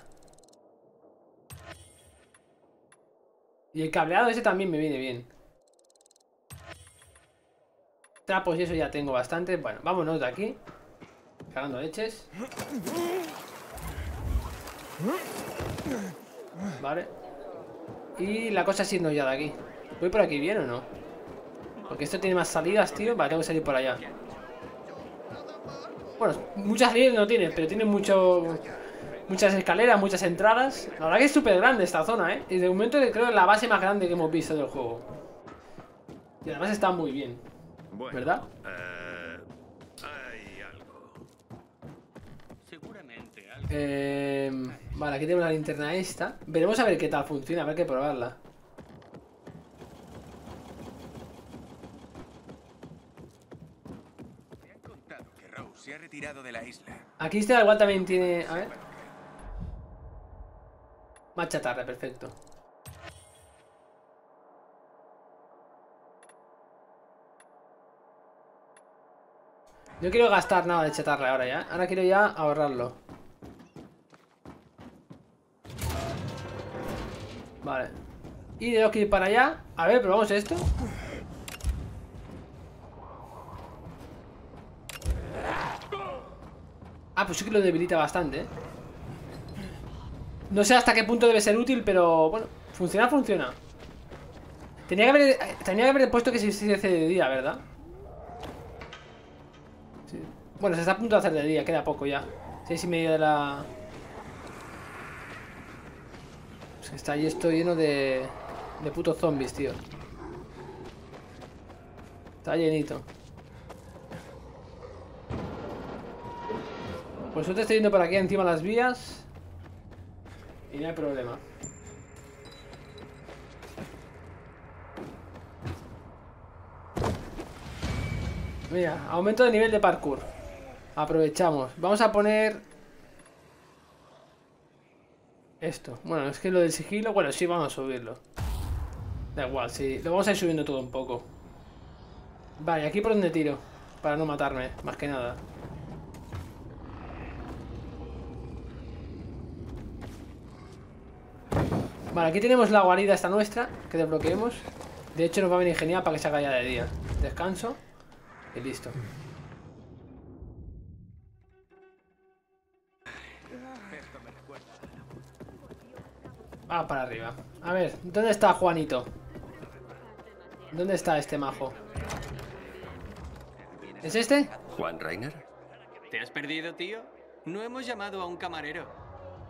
Y el cableado ese también me viene bien. Trapos y eso ya tengo bastante. Bueno, vámonos de aquí. Cagando leches. Vale. Y la cosa es irnos ya de aquí. ¿Voy por aquí bien o no? Porque esto tiene más salidas, tío. Vale, tengo que salir por allá. Bueno, muchas salidas no tiene, pero tiene mucho... Muchas escaleras, muchas entradas. La verdad que es súper grande esta zona, ¿eh? Y de momento creo que es la base más grande que hemos visto del juego. Y además está muy bien. ¿Verdad? Eh, hay algo. Seguramente algo. Eh, vale, aquí tenemos la linterna esta. Veremos a ver qué tal funciona, a ver que probarla. Me han contado que Rose se ha retirado de la isla. Aquí este igual también tiene... A ver. Más chatarra, perfecto. No quiero gastar nada de chatarra ahora ya. Ahora quiero ya ahorrarlo. Vale. Y tengo que ir para allá. A ver, probamos esto. Ah, pues sí que lo debilita bastante, ¿eh? No sé hasta qué punto debe ser útil, pero bueno, funciona, funciona. Tenía que haber, tenía que haber puesto que se hiciese de día, ¿verdad? Bueno, se está a punto de hacer de día, queda poco ya. Seis y media de la... Está ahí esto lleno de... De putos zombies, tío. Está llenito. Por suerte estoy yendo por aquí encima las vías. Y no hay problema. Mira, aumento de nivel de parkour. Aprovechamos. Vamos a poner... Esto. Bueno, es que lo del sigilo... Bueno, sí, vamos a subirlo. Da igual, sí. Lo vamos a ir subiendo todo un poco. Vale, aquí por donde tiro. Para no matarme, más que nada. Vale, aquí tenemos la guarida esta nuestra Que desbloqueemos De hecho nos va a venir genial para que se haga ya de día Descanso Y listo Ah, para arriba A ver, ¿dónde está Juanito? ¿Dónde está este majo? ¿Es este? ¿Juan Reiner? ¿Te has perdido, tío? No hemos llamado a un camarero.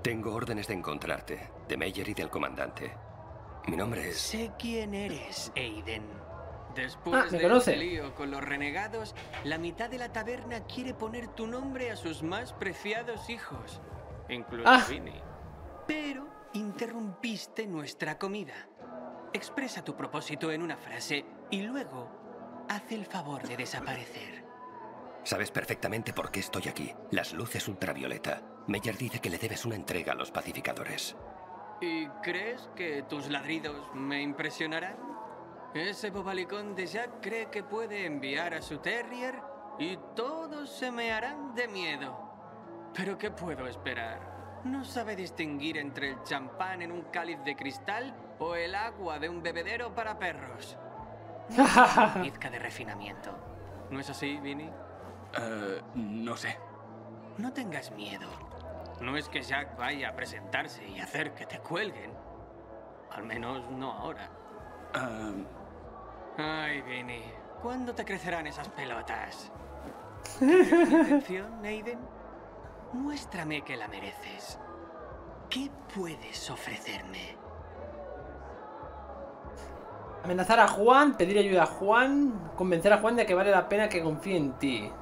Tengo órdenes de encontrarte, de Meyer y del comandante. Mi nombre es... Sé quién eres, Aiden. Después Ah, me del conoce. lío con los renegados, la mitad de la taberna quiere poner tu nombre a sus más preciados hijos, incluso Ah. Vinny. Pero interrumpiste nuestra comida. Expresa tu propósito en una frase y luego haz el favor de desaparecer. Sabes perfectamente por qué estoy aquí. Las luces ultravioleta. Meyer dice que le debes una entrega a los pacificadores. ¿Y crees que tus ladridos me impresionarán? Ese bobalicón de Jack cree que puede enviar a su terrier y todos se me harán de miedo. ¿Pero qué puedo esperar? No sabe distinguir entre el champán en un cáliz de cristal o el agua de un bebedero para perros. [laughs] Pizca de refinamiento. ¿No es así, Vinny? Eh, no sé. No tengas miedo. No es que Jack vaya a presentarse y hacer que te cuelguen. Al menos no ahora. Ay, Vinny, ¿cuándo te crecerán esas pelotas? ¿Quieres mi atención, Aiden? Muéstrame que la mereces. ¿Qué puedes ofrecerme? Amenazar a Juan, pedir ayuda a Juan, convencer a Juan de que vale la pena que confíe en ti.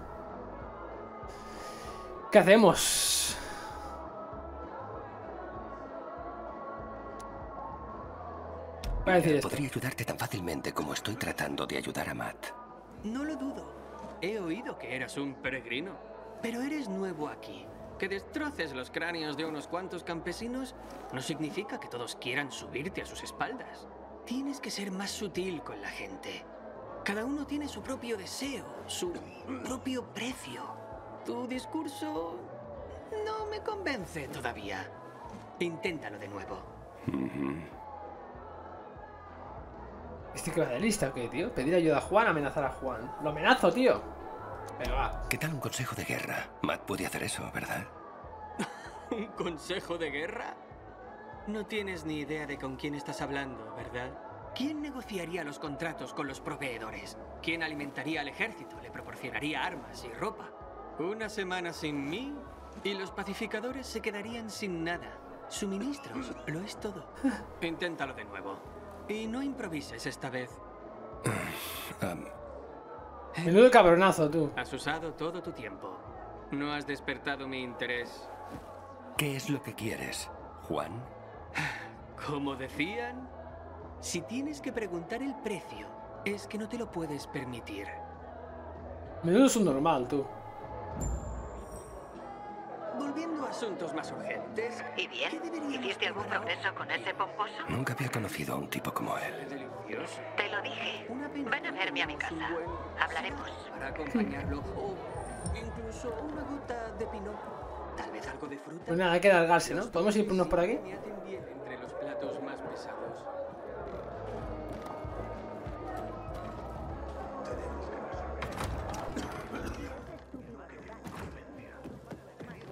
¿Qué hacemos? Voy a decir esto. Podría ayudarte tan fácilmente como estoy tratando de ayudar a Matt. No lo dudo. He oído que eras un peregrino. Pero eres nuevo aquí. Que destroces los cráneos de unos cuantos campesinos no significa que todos quieran subirte a sus espaldas. Tienes que ser más sutil con la gente. Cada uno tiene su propio deseo, su propio precio. Tu discurso no me convence todavía. Inténtalo de nuevo. ¿Este que va de lista o qué, tío? Pedir ayuda a Juan, amenazar a Juan. Lo amenazo, tío. Venga, va. ¿Qué tal un consejo de guerra? Matt puede hacer eso, ¿verdad? [laughs] ¿Un consejo de guerra? No tienes ni idea de con quién estás hablando, ¿verdad? ¿Quién negociaría los contratos con los proveedores? ¿Quién alimentaría al ejército? ¿Le proporcionaría armas y ropa? Una semana sin mí y los pacificadores se quedarían sin nada. Suministros, lo es todo. [laughs] Inténtalo de nuevo. Y no improvises esta vez. [sighs] Menudo cabronazo, tú. Has usado todo tu tiempo. No has despertado mi interés. ¿Qué es lo que quieres, Juan? [sighs] Como decían, si tienes que preguntar el precio, es que no te lo puedes permitir. Menudo es un normal, tú. Volviendo a asuntos más urgentes. ¿Y bien? ¿Hiciste algún progreso con ese pomposo? Nunca había conocido a un tipo como él. Te lo dije. Ven a verme a mi casa. Hablaremos. Para acompañarlo. O incluso una gota de pinot. Tal vez algo de fruta. Pues nada, hay que largarse, ¿no? ¿Podemos ir unos por aquí?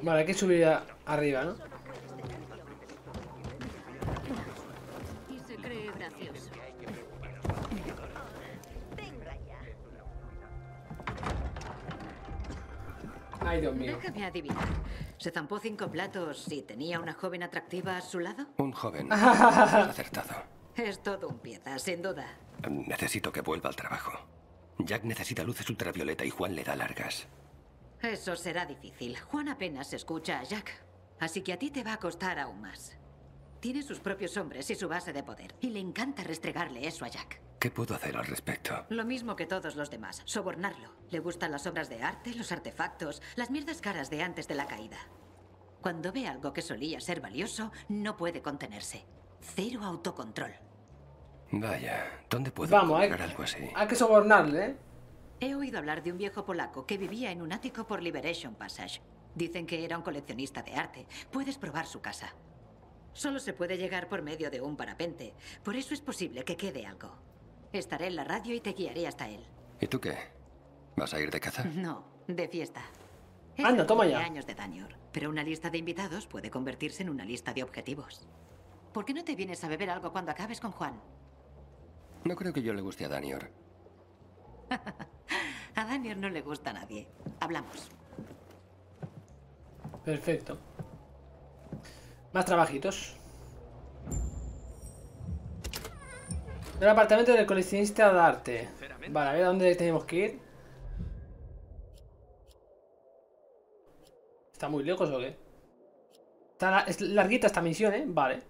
Vale, hay que subir a- arriba, ¿no? Y se cree gracioso. Ay, Dios mío. Déjame adivinar. ¿Se zampó cinco platos y tenía una joven atractiva a su lado? Un joven. [laughs] Acertado. Es todo un pieza, sin duda. Necesito que vuelva al trabajo. Jack necesita luces ultravioleta y Juan le da largas. Eso será difícil. Juan apenas escucha a Jack. Así que a ti te va a costar aún más. Tiene sus propios hombres y su base de poder. Y le encanta restregarle eso a Jack. ¿Qué puedo hacer al respecto? Lo mismo que todos los demás. Sobornarlo. Le gustan las obras de arte, los artefactos, las mierdas caras de antes de la caída. Cuando ve algo que solía ser valioso, no puede contenerse. Cero autocontrol. Vaya, ¿dónde puedo Vamos, hay, algo así? hay que sobornarle, ¿eh? He oído hablar de un viejo polaco que vivía en un ático por Liberation Passage. Dicen que era un coleccionista de arte. Puedes probar su casa. Solo se puede llegar por medio de un parapente. Por eso es posible que quede algo. Estaré en la radio y te guiaré hasta él. ¿Y tú qué? ¿Vas a ir de caza? No, de fiesta. Es Anda, toma ya. cumpleaños de Danior, pero una lista de invitados puede convertirse en una lista de objetivos. ¿Por qué no te vienes a beber algo cuando acabes con Juan? No creo que yo le guste a Danior. [laughs] A Danior no le gusta a nadie. Hablamos. Perfecto. Más trabajitos. El apartamento del coleccionista de arte. Vale, a ver a dónde tenemos que ir. ¿Está muy lejos o qué? Está la- es larguita esta misión, ¿eh? Vale.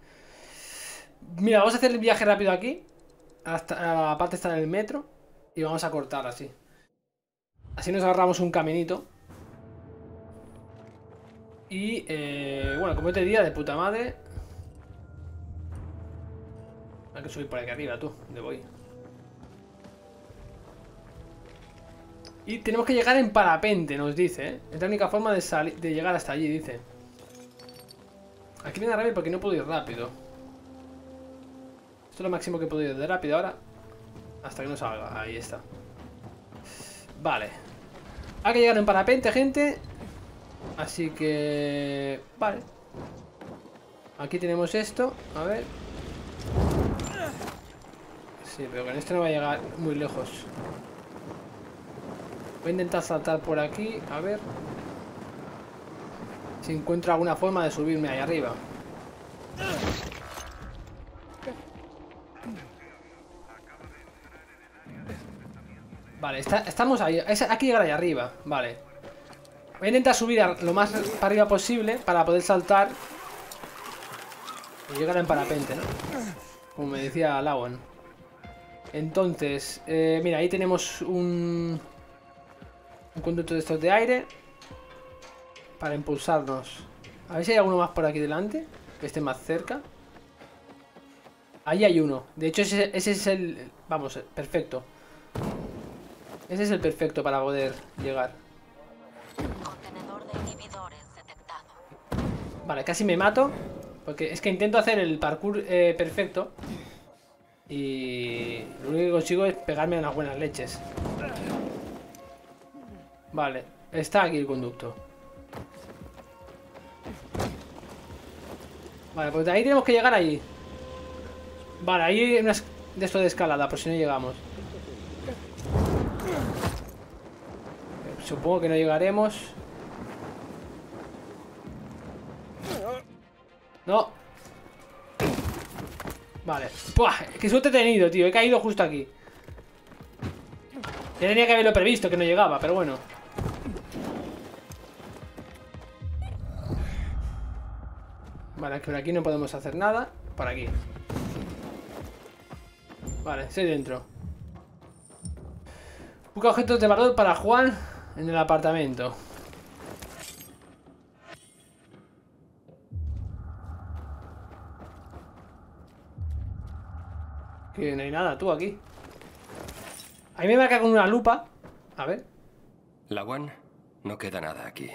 Mira, vamos a hacer el viaje rápido aquí. Hasta a la parte está en el metro. Y vamos a cortar así. Así nos agarramos un caminito. Y, eh, bueno, como te diría, de puta madre. Hay que subir por aquí arriba, tú. ¿Dónde voy? Y tenemos que llegar en parapente, nos dice, ¿eh? Es la única forma de, sali- de llegar hasta allí, dice. Aquí me da rabia porque no puedo ir rápido. Esto es lo máximo que puedo ir de rápido ahora. Hasta que no salga. Ahí está. Vale. Hay que llegar en parapente, gente. Así que... Vale. Aquí tenemos esto. A ver. Sí, pero con esto no va a llegar muy lejos. Voy a intentar saltar por aquí. A ver. Si encuentro alguna forma de subirme ahí arriba. Vale, estamos ahí. Es, hay que llegar ahí arriba. Vale. Voy a intentar subir lo más para arriba posible para poder saltar y llegar en parapente, ¿no? Como me decía Lawan. Entonces, eh, mira, ahí tenemos un, un conducto de estos de aire para impulsarnos. A ver si hay alguno más por aquí delante, que esté más cerca. Ahí hay uno. De hecho, ese, ese es el... Vamos, perfecto. Ese es el perfecto para poder llegar. Vale, casi me mato. Porque es que intento hacer el parkour eh, perfecto. Y lo único que consigo es pegarme unas buenas leches. Vale, está aquí el conducto. Vale, pues de ahí tenemos que llegar ahí. Vale, ahí hay unas de esto de escalada, por si no llegamos. Supongo que no llegaremos. No. Vale. Buah, qué suerte he tenido, tío. He caído justo aquí. Ya tenía que haberlo previsto, que no llegaba, pero bueno. Vale, que por aquí no podemos hacer nada. Por aquí. Vale, estoy dentro. Busca objetos de valor para Juan en el apartamento. Que no hay nada, tú aquí. Ahí me marca con una lupa. A ver. La One, no queda nada aquí.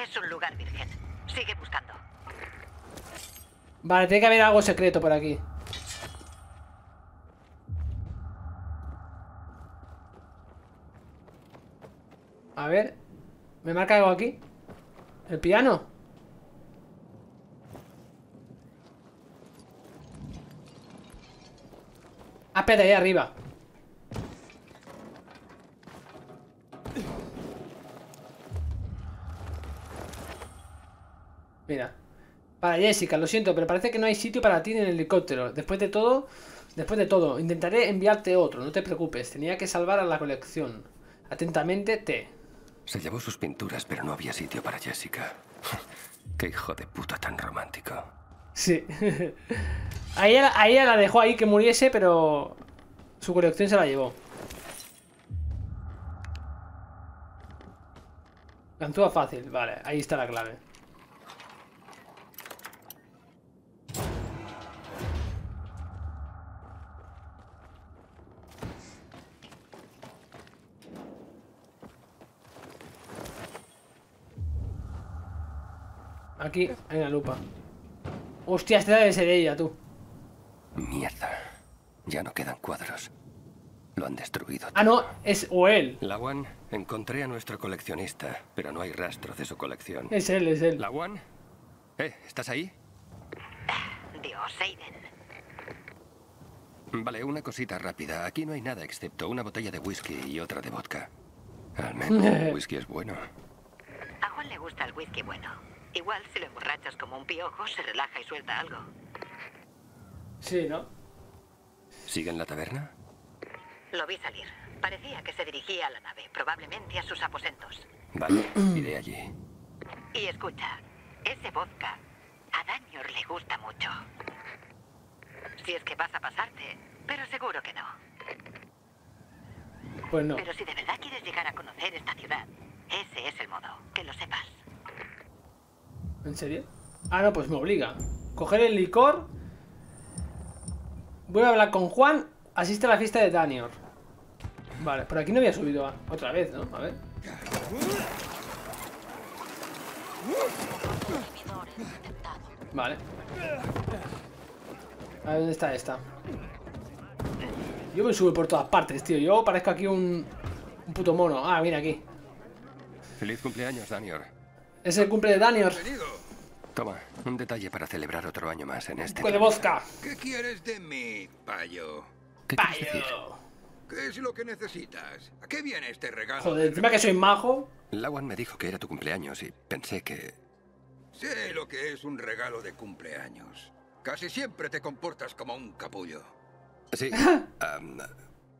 Es un lugar virgen. Sigue buscando. Vale, tiene que haber algo secreto por aquí. A ver. ¿Me marca algo aquí? ¿El piano? Ah, espera, ahí arriba. Mira. Para Jessica, lo siento, pero parece que no hay sitio para ti en el helicóptero. Después de todo, después de todo, intentaré enviarte otro, no te preocupes. Tenía que salvar a la colección. Atentamente, T. Se llevó sus pinturas, pero no había sitio para Jessica. [laughs] Qué hijo de puta tan romántico. Sí. a, ella, a la dejó ahí que muriese, pero su colección se la llevó. Ganzúa fácil, vale, ahí está la clave. Aquí, hay una lupa. Hostia, esta debe ser ella, tú. Mierda. Ya no quedan cuadros. Lo han destruido. Ah, no, es o él. La One, encontré a nuestro coleccionista, pero no hay rastro de su colección. Es él, es él. La One, ¿eh? ¿Estás ahí? Dios, Aiden. Vale, una cosita rápida. Aquí no hay nada excepto una botella de whisky y otra de vodka. Al [laughs] menos el whisky es bueno. A Juan le gusta el whisky bueno. Igual si lo emborrachas como un piojo, se relaja y suelta algo. Sí, ¿no? ¿Sigue en la taberna? Lo vi salir. Parecía que se dirigía a la nave, probablemente a sus aposentos. Vale, [clears throat] iré allí. Y escucha, ese vodka a Danior le gusta mucho. Si es que vas a pasarte, pero seguro que no. Pues no. Pero si de verdad quieres llegar a conocer esta ciudad, ese es el modo, que lo sepas. ¿En serio? Ah, no, pues me obliga. Coger el licor. Voy a hablar con Juan. Asiste a la fiesta de Danior. Vale, por aquí no había subido otra vez, ¿no? A ver. Vale. A ver dónde está esta. Yo me subo por todas partes, tío. Yo parezco aquí un, un puto mono. Ah, mira aquí. Feliz cumpleaños, Danior. Es el cumple de Danior. Toma, un detalle para celebrar otro año más en este. De vodka. ¿Qué quieres de mí, payo? ¿Qué quieres decir? ¿Qué es lo que necesitas? ¿A qué viene este regalo? Joder, encima que soy majo. Lawan me dijo que era tu cumpleaños y pensé que... Sé lo que es un regalo de cumpleaños. Casi siempre te comportas como un capullo. Sí. [laughs] am,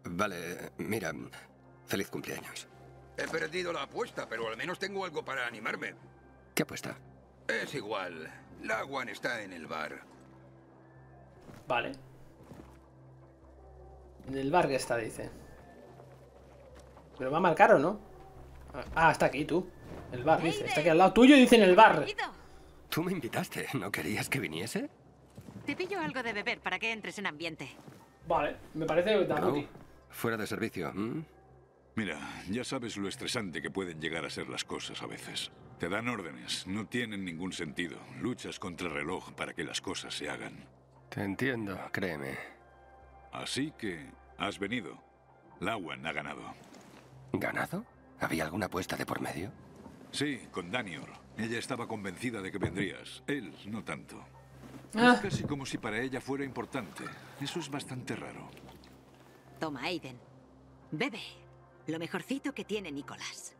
vale, mira, feliz cumpleaños. He perdido la apuesta, pero al menos tengo algo para animarme. ¿Qué apuesta? Es igual. Lawan está en el bar. Vale. En el bar que está, dice. Pero va a marcar o no? Ah, está aquí tú. El bar, dice. Está aquí al lado tuyo y dice en el bar. Tú me invitaste, ¿no querías que viniese? Te pillo algo de beber para que entres en ambiente. Vale, me parece Danuti. Fuera de servicio. ¿m? Mira, ya sabes lo estresante que pueden llegar a ser las cosas a veces. Te dan órdenes, no tienen ningún sentido. Luchas contra el reloj para que las cosas se hagan. Te entiendo, créeme. Así que has venido. Lawan ha ganado. ¿Ganado? ¿Había alguna apuesta de por medio? Sí, con Danior. Ella estaba convencida de que vendrías. Él no tanto. Ah. Es casi como si para ella fuera importante. Eso es bastante raro. Toma, Aiden. Bebe. Lo mejorcito que tiene Nicolás.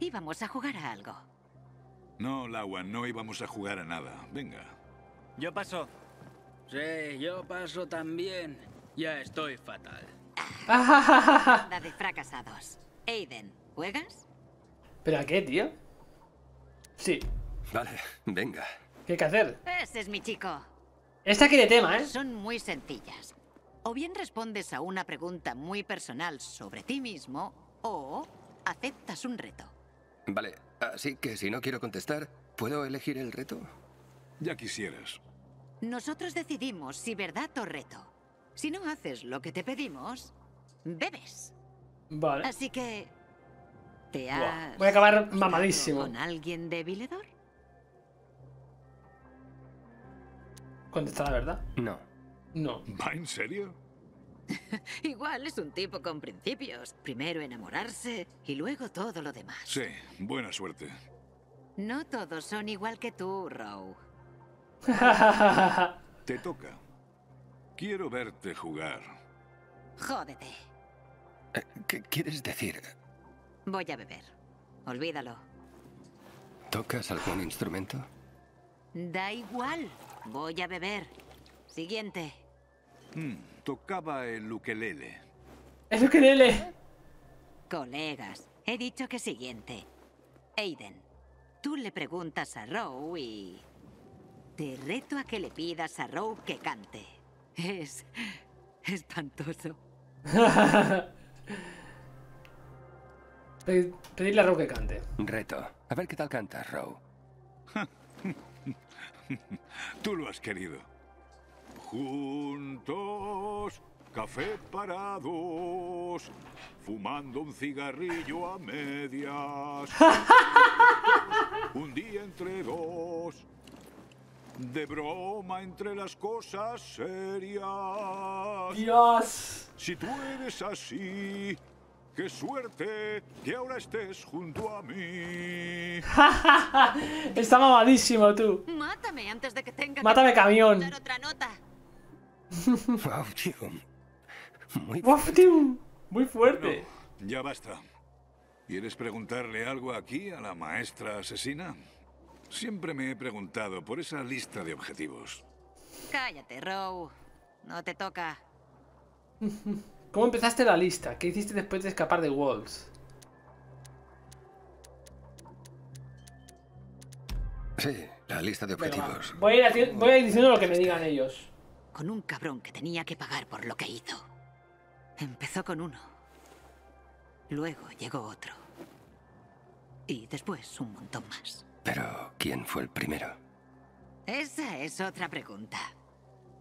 Íbamos a jugar a algo. No, Lawan, no íbamos a jugar a nada. Venga. Yo paso. Sí, yo paso también. Ya estoy fatal. Banda de fracasados. Aiden, ¿juegas? ¿Pero a qué, tío? Sí. Vale, venga. ¿Qué hay que hacer? Ese es mi chico. Esta quiere tema, ¿eh? Son muy sencillas. O bien respondes a una pregunta muy personal sobre ti mismo, o aceptas un reto. Vale, así que si no quiero contestar, ¿puedo elegir el reto? Ya quisieras. Nosotros decidimos si verdad o reto. Si no haces lo que te pedimos, bebes. Vale. Así que... ¿Te Buah, has... Voy a acabar mamadísimo. ¿Con alguien de Viledor? Contesta la verdad. No. No. ¿Va en serio? [laughs] Igual es un tipo con principios. Primero enamorarse y luego todo lo demás. Sí, buena suerte. No todos son igual que tú, Row. [laughs] Te toca. Quiero verte jugar. Jódete. Eh, ¿Qué quieres decir? Voy a beber. Olvídalo. ¿Tocas algún instrumento? Da igual. Voy a beber. Siguiente. Hmm, tocaba el ukelele. Es lo que lele. Colegas, he dicho que siguiente. Aiden, tú le preguntas a Row y... Te reto a que le pidas a Row que cante. Es... espantoso. [laughs] Pe- Pedirle a Row que cante. Reto. A ver qué tal cantas, Row. [laughs] Tú lo has querido. Juntos, café para dos, fumando un cigarrillo a medias. [laughs] un día entre dos, de broma entre las cosas serias. Dios. Si tú eres así, qué suerte que ahora estés junto a mí. [laughs] Está mamadísimo, tú. Mátame antes de que tenga Mátame, que camión. otra nota. [laughs] Wow, tío. Muy tío. Muy fuerte. Ya basta. ¿Quieres preguntarle algo aquí a la maestra asesina? Siempre me he preguntado por esa lista de objetivos. Cállate, Row. No te toca. [laughs] ¿Cómo empezaste la lista? ¿Qué hiciste después de escapar de Walls? Sí, la lista de Venga, objetivos. Voy a, ir haci- voy a ir diciendo lo que me digan ellos. Con un cabrón que tenía que pagar por lo que hizo. Empezó con uno. Luego llegó otro. Y después un montón más. Pero, ¿quién fue el primero? Esa es otra pregunta.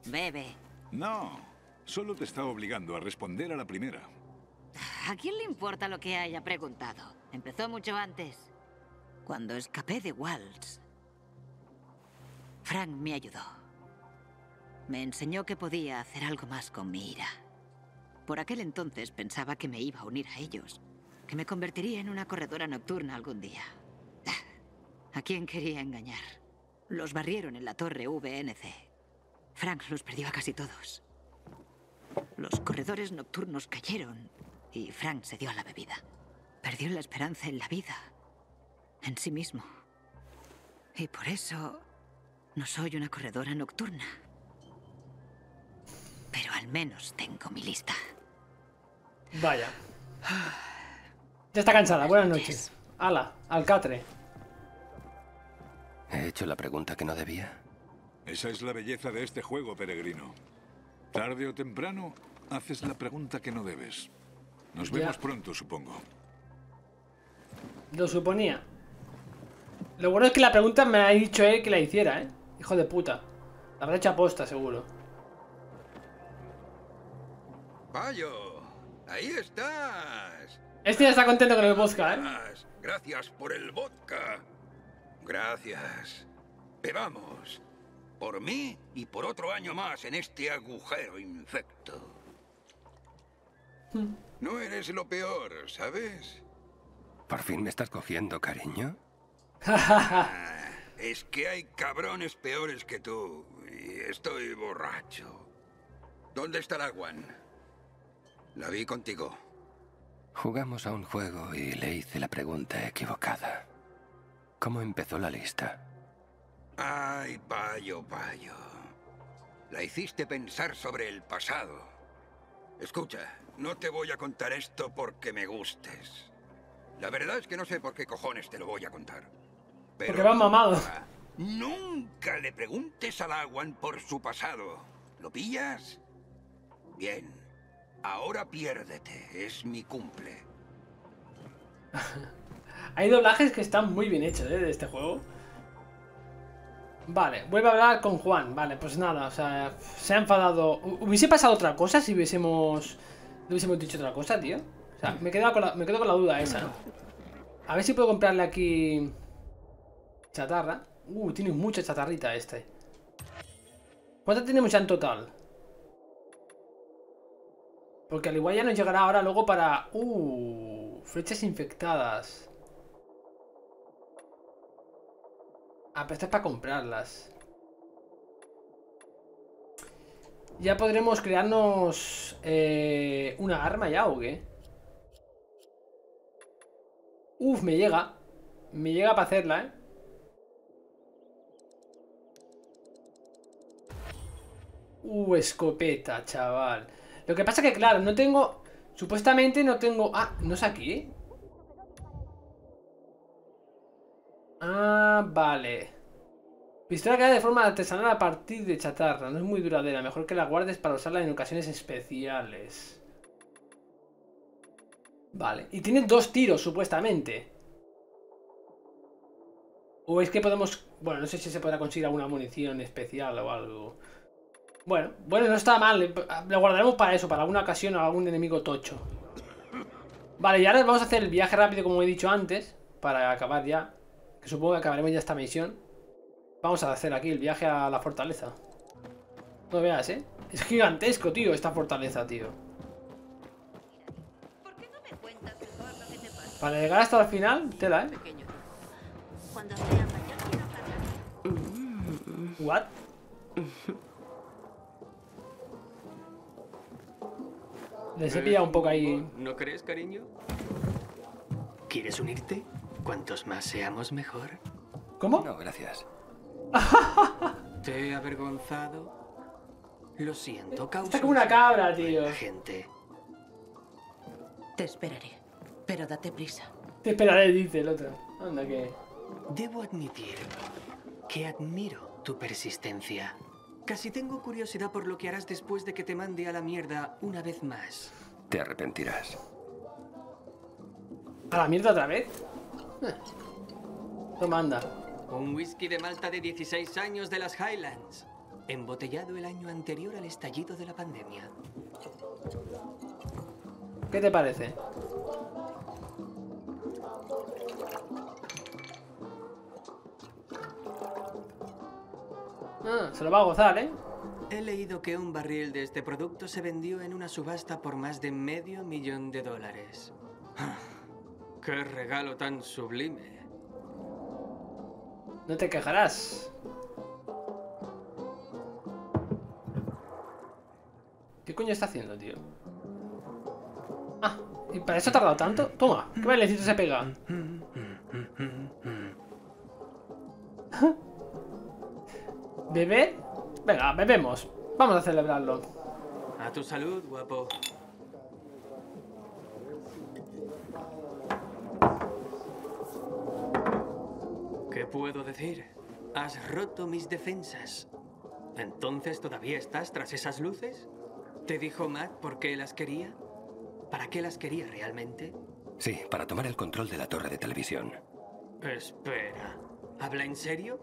Bebe, No, solo te está obligando a responder a la primera. ¿a quién le importa lo que haya preguntado? Empezó mucho antes. Cuando escapé de Waltz, Frank me ayudó. Me enseñó que podía hacer algo más con mi ira. Por aquel entonces pensaba que me iba a unir a ellos, que me convertiría en una corredora nocturna algún día. Ah, ¿A quién quería engañar? Los barrieron en la torre VNC. Frank los perdió a casi todos. Los corredores nocturnos cayeron y Frank se dio a la bebida. Perdió la esperanza en la vida, en sí mismo. Y por eso no soy una corredora nocturna. Pero al menos tengo mi lista. Vaya. Ya está cansada. Buenas noches. Ala, al catre. ¿He hecho la pregunta que no debía? Esa es la belleza de este juego, peregrino. Tarde o temprano, haces la pregunta que no debes. Nos Ya. vemos pronto, supongo. Lo suponía. Lo bueno es que la pregunta me ha dicho él que la hiciera, ¿eh? Hijo de puta. La habrá hecho aposta, seguro. Payo, ahí estás. Este ya está contento con el vodka, ¿eh? Gracias. Por el vodka. Gracias. Bebamos. Por mí y por otro año más en este agujero infecto. No eres lo peor, ¿sabes? ¿Por fin me estás cogiendo, cariño? [laughs] Es que hay cabrones peores que tú. Y estoy borracho. ¿Dónde está la Juan? La vi contigo. Jugamos a un juego y le hice la pregunta equivocada. ¿Cómo empezó la lista? Ay, payo, payo. La hiciste pensar sobre el pasado. Escucha, no te voy a contar esto porque me gustes. La verdad es que no sé por qué cojones te lo voy a contar. Pero Porque va mamado. nunca, Nunca le preguntes al Aguan por su pasado. ¿Lo pillas? Bien. Ahora piérdete. Es mi cumple. [laughs] Hay doblajes que están muy bien hechos, ¿eh? De este juego. Vale, vuelve a hablar con Juan. Vale, pues nada, o sea, se ha enfadado. Hu- ¿Hubiese pasado otra cosa si hubiésemos. Hubiésemos dicho otra cosa, tío? O sea, me quedo con la, me quedo con la duda esa. A ver si puedo comprarle aquí. Chatarra. Uh, tiene mucha chatarrita este. ¿Cuánta tenemos ya en total? Porque al igual ya nos llegará ahora luego para... Uh, flechas infectadas. Ah, pero esto es para comprarlas. Ya podremos crearnos eh, una arma ya o qué. Uf, me llega. Me llega para hacerla, ¿eh? Uh, escopeta, chaval. Lo que pasa que, claro, no tengo... Supuestamente no tengo... Ah, no es aquí. Ah, vale. Pistola creada de forma artesanal a partir de chatarra. No es muy duradera. Mejor que la guardes para usarla en ocasiones especiales. Vale. Y tiene dos tiros, supuestamente. O es que podemos... Bueno, no sé si se podrá conseguir alguna munición especial o algo. Bueno, bueno, no está mal. Lo guardaremos para eso, para alguna ocasión o algún enemigo tocho. Vale, y ahora vamos a hacer el viaje rápido, como he dicho antes. Para acabar ya. Que supongo que acabaremos ya esta misión. Vamos a hacer aquí el viaje a la fortaleza. No veas, ¿eh? Es gigantesco, tío, esta fortaleza, tío. Para llegar hasta el final, tela, ¿eh? What? Les he pillado un poco ahí. ¿No crees, cariño? ¿Quieres unirte? Cuantos más seamos, mejor. ¿Cómo? No, gracias. [laughs] ¿Te he avergonzado? Lo siento, Está causa como una cabra, tío. gente. Te esperaré, pero date prisa. Te esperaré, dice el otro. Anda que. Debo admitir que admiro tu persistencia. Casi tengo curiosidad por lo que harás después de que te mande a la mierda una vez más. Te arrepentirás. ¿A la mierda otra vez? Eh. Toma, anda. Un whisky de Malta de 16 años de las Highlands. Embotellado el año anterior al estallido de la pandemia. ¿Qué te parece? Ah, se lo va a gozar, ¿eh? He leído que un barril de este producto se vendió en una subasta por más de medio millón de dólares. Ah, [laughs] ¡Qué regalo tan sublime! No te quejarás. ¿Qué coño está haciendo, tío? Ah, ¿y para eso ha tardado tanto? Toma, ¿qué bailecito se pega? [laughs] ¿Beber? Venga, bebemos. Vamos a celebrarlo. A tu salud, guapo. ¿Qué puedo decir? Has roto mis defensas. ¿Entonces todavía estás tras esas luces? ¿Te dijo Matt por qué las quería? ¿Para qué las quería realmente? Sí, para tomar el control de la torre de televisión. Espera. ¿Habla en serio?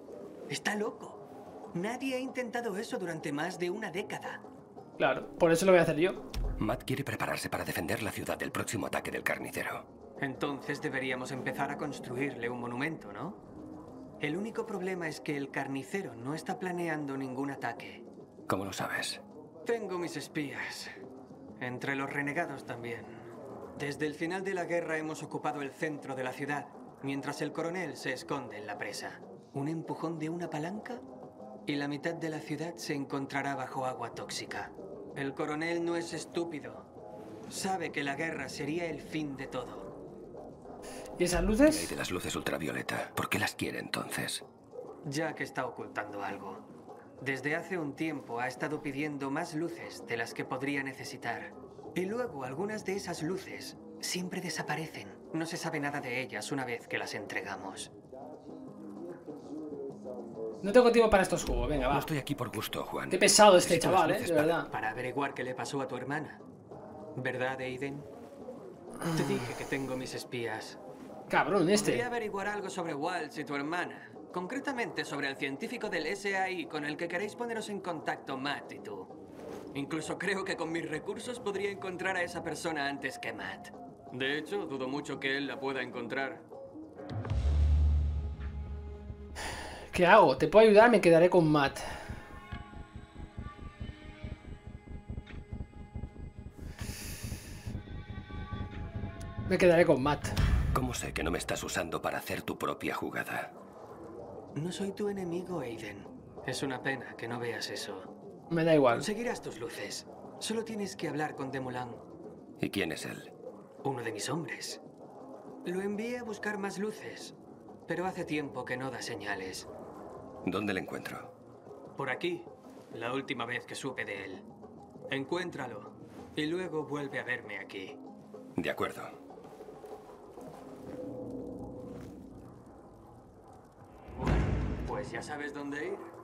Está loco. Nadie ha intentado eso durante más de una década. Claro, por eso lo voy a hacer yo. Matt quiere prepararse para defender la ciudad del próximo ataque del carnicero. Entonces deberíamos empezar a construirle un monumento, ¿no? El único problema es que el carnicero no está planeando ningún ataque. ¿Cómo lo sabes? Tengo mis espías. Entre los renegados también. Desde el final de la guerra hemos ocupado el centro de la ciudad, mientras el coronel se esconde en la presa. Un empujón de una palanca y la mitad de la ciudad se encontrará bajo agua tóxica. El coronel no es estúpido. Sabe que la guerra sería el fin de todo. ¿Y esas ¿Qué hay luces? de las luces ultravioleta? ¿Por qué las quiere entonces? Ya que está ocultando algo. Desde hace un tiempo ha estado pidiendo más luces de las que podría necesitar. Y luego algunas de esas luces siempre desaparecen. No se sabe nada de ellas una vez que las entregamos. No tengo tiempo para estos juegos, venga, No va. estoy aquí por gusto, Juan. Qué pesado este Necesito chaval, eh, de verdad. Para averiguar qué le pasó a tu hermana. ¿Verdad, Aiden? Te dije que tengo mis espías. Cabrón, este. Podría averiguar algo sobre Walsh y tu hermana. Concretamente sobre el científico del SAI con el que queréis poneros en contacto, Matt y tú. Incluso creo que con mis recursos podría encontrar a esa persona antes que Matt. De hecho, dudo mucho que él la pueda encontrar. ¿Qué hago? ¿Te puedo ayudar? Me quedaré con Matt. Me quedaré con Matt. ¿Cómo sé que no me estás usando para hacer tu propia jugada? No soy tu enemigo, Aiden. Es una pena que no veas eso. Me da igual. Conseguirás tus luces. Solo tienes que hablar con Demoulin, ¿Y quién es él? uno de mis hombres. Lo envié a buscar más luces, pero hace tiempo que no da señales. ¿Dónde le encuentro? Por aquí. La última vez que supe de él. Encuéntralo. Y luego vuelve a verme aquí. De acuerdo. Bueno, pues ya sabes dónde ir.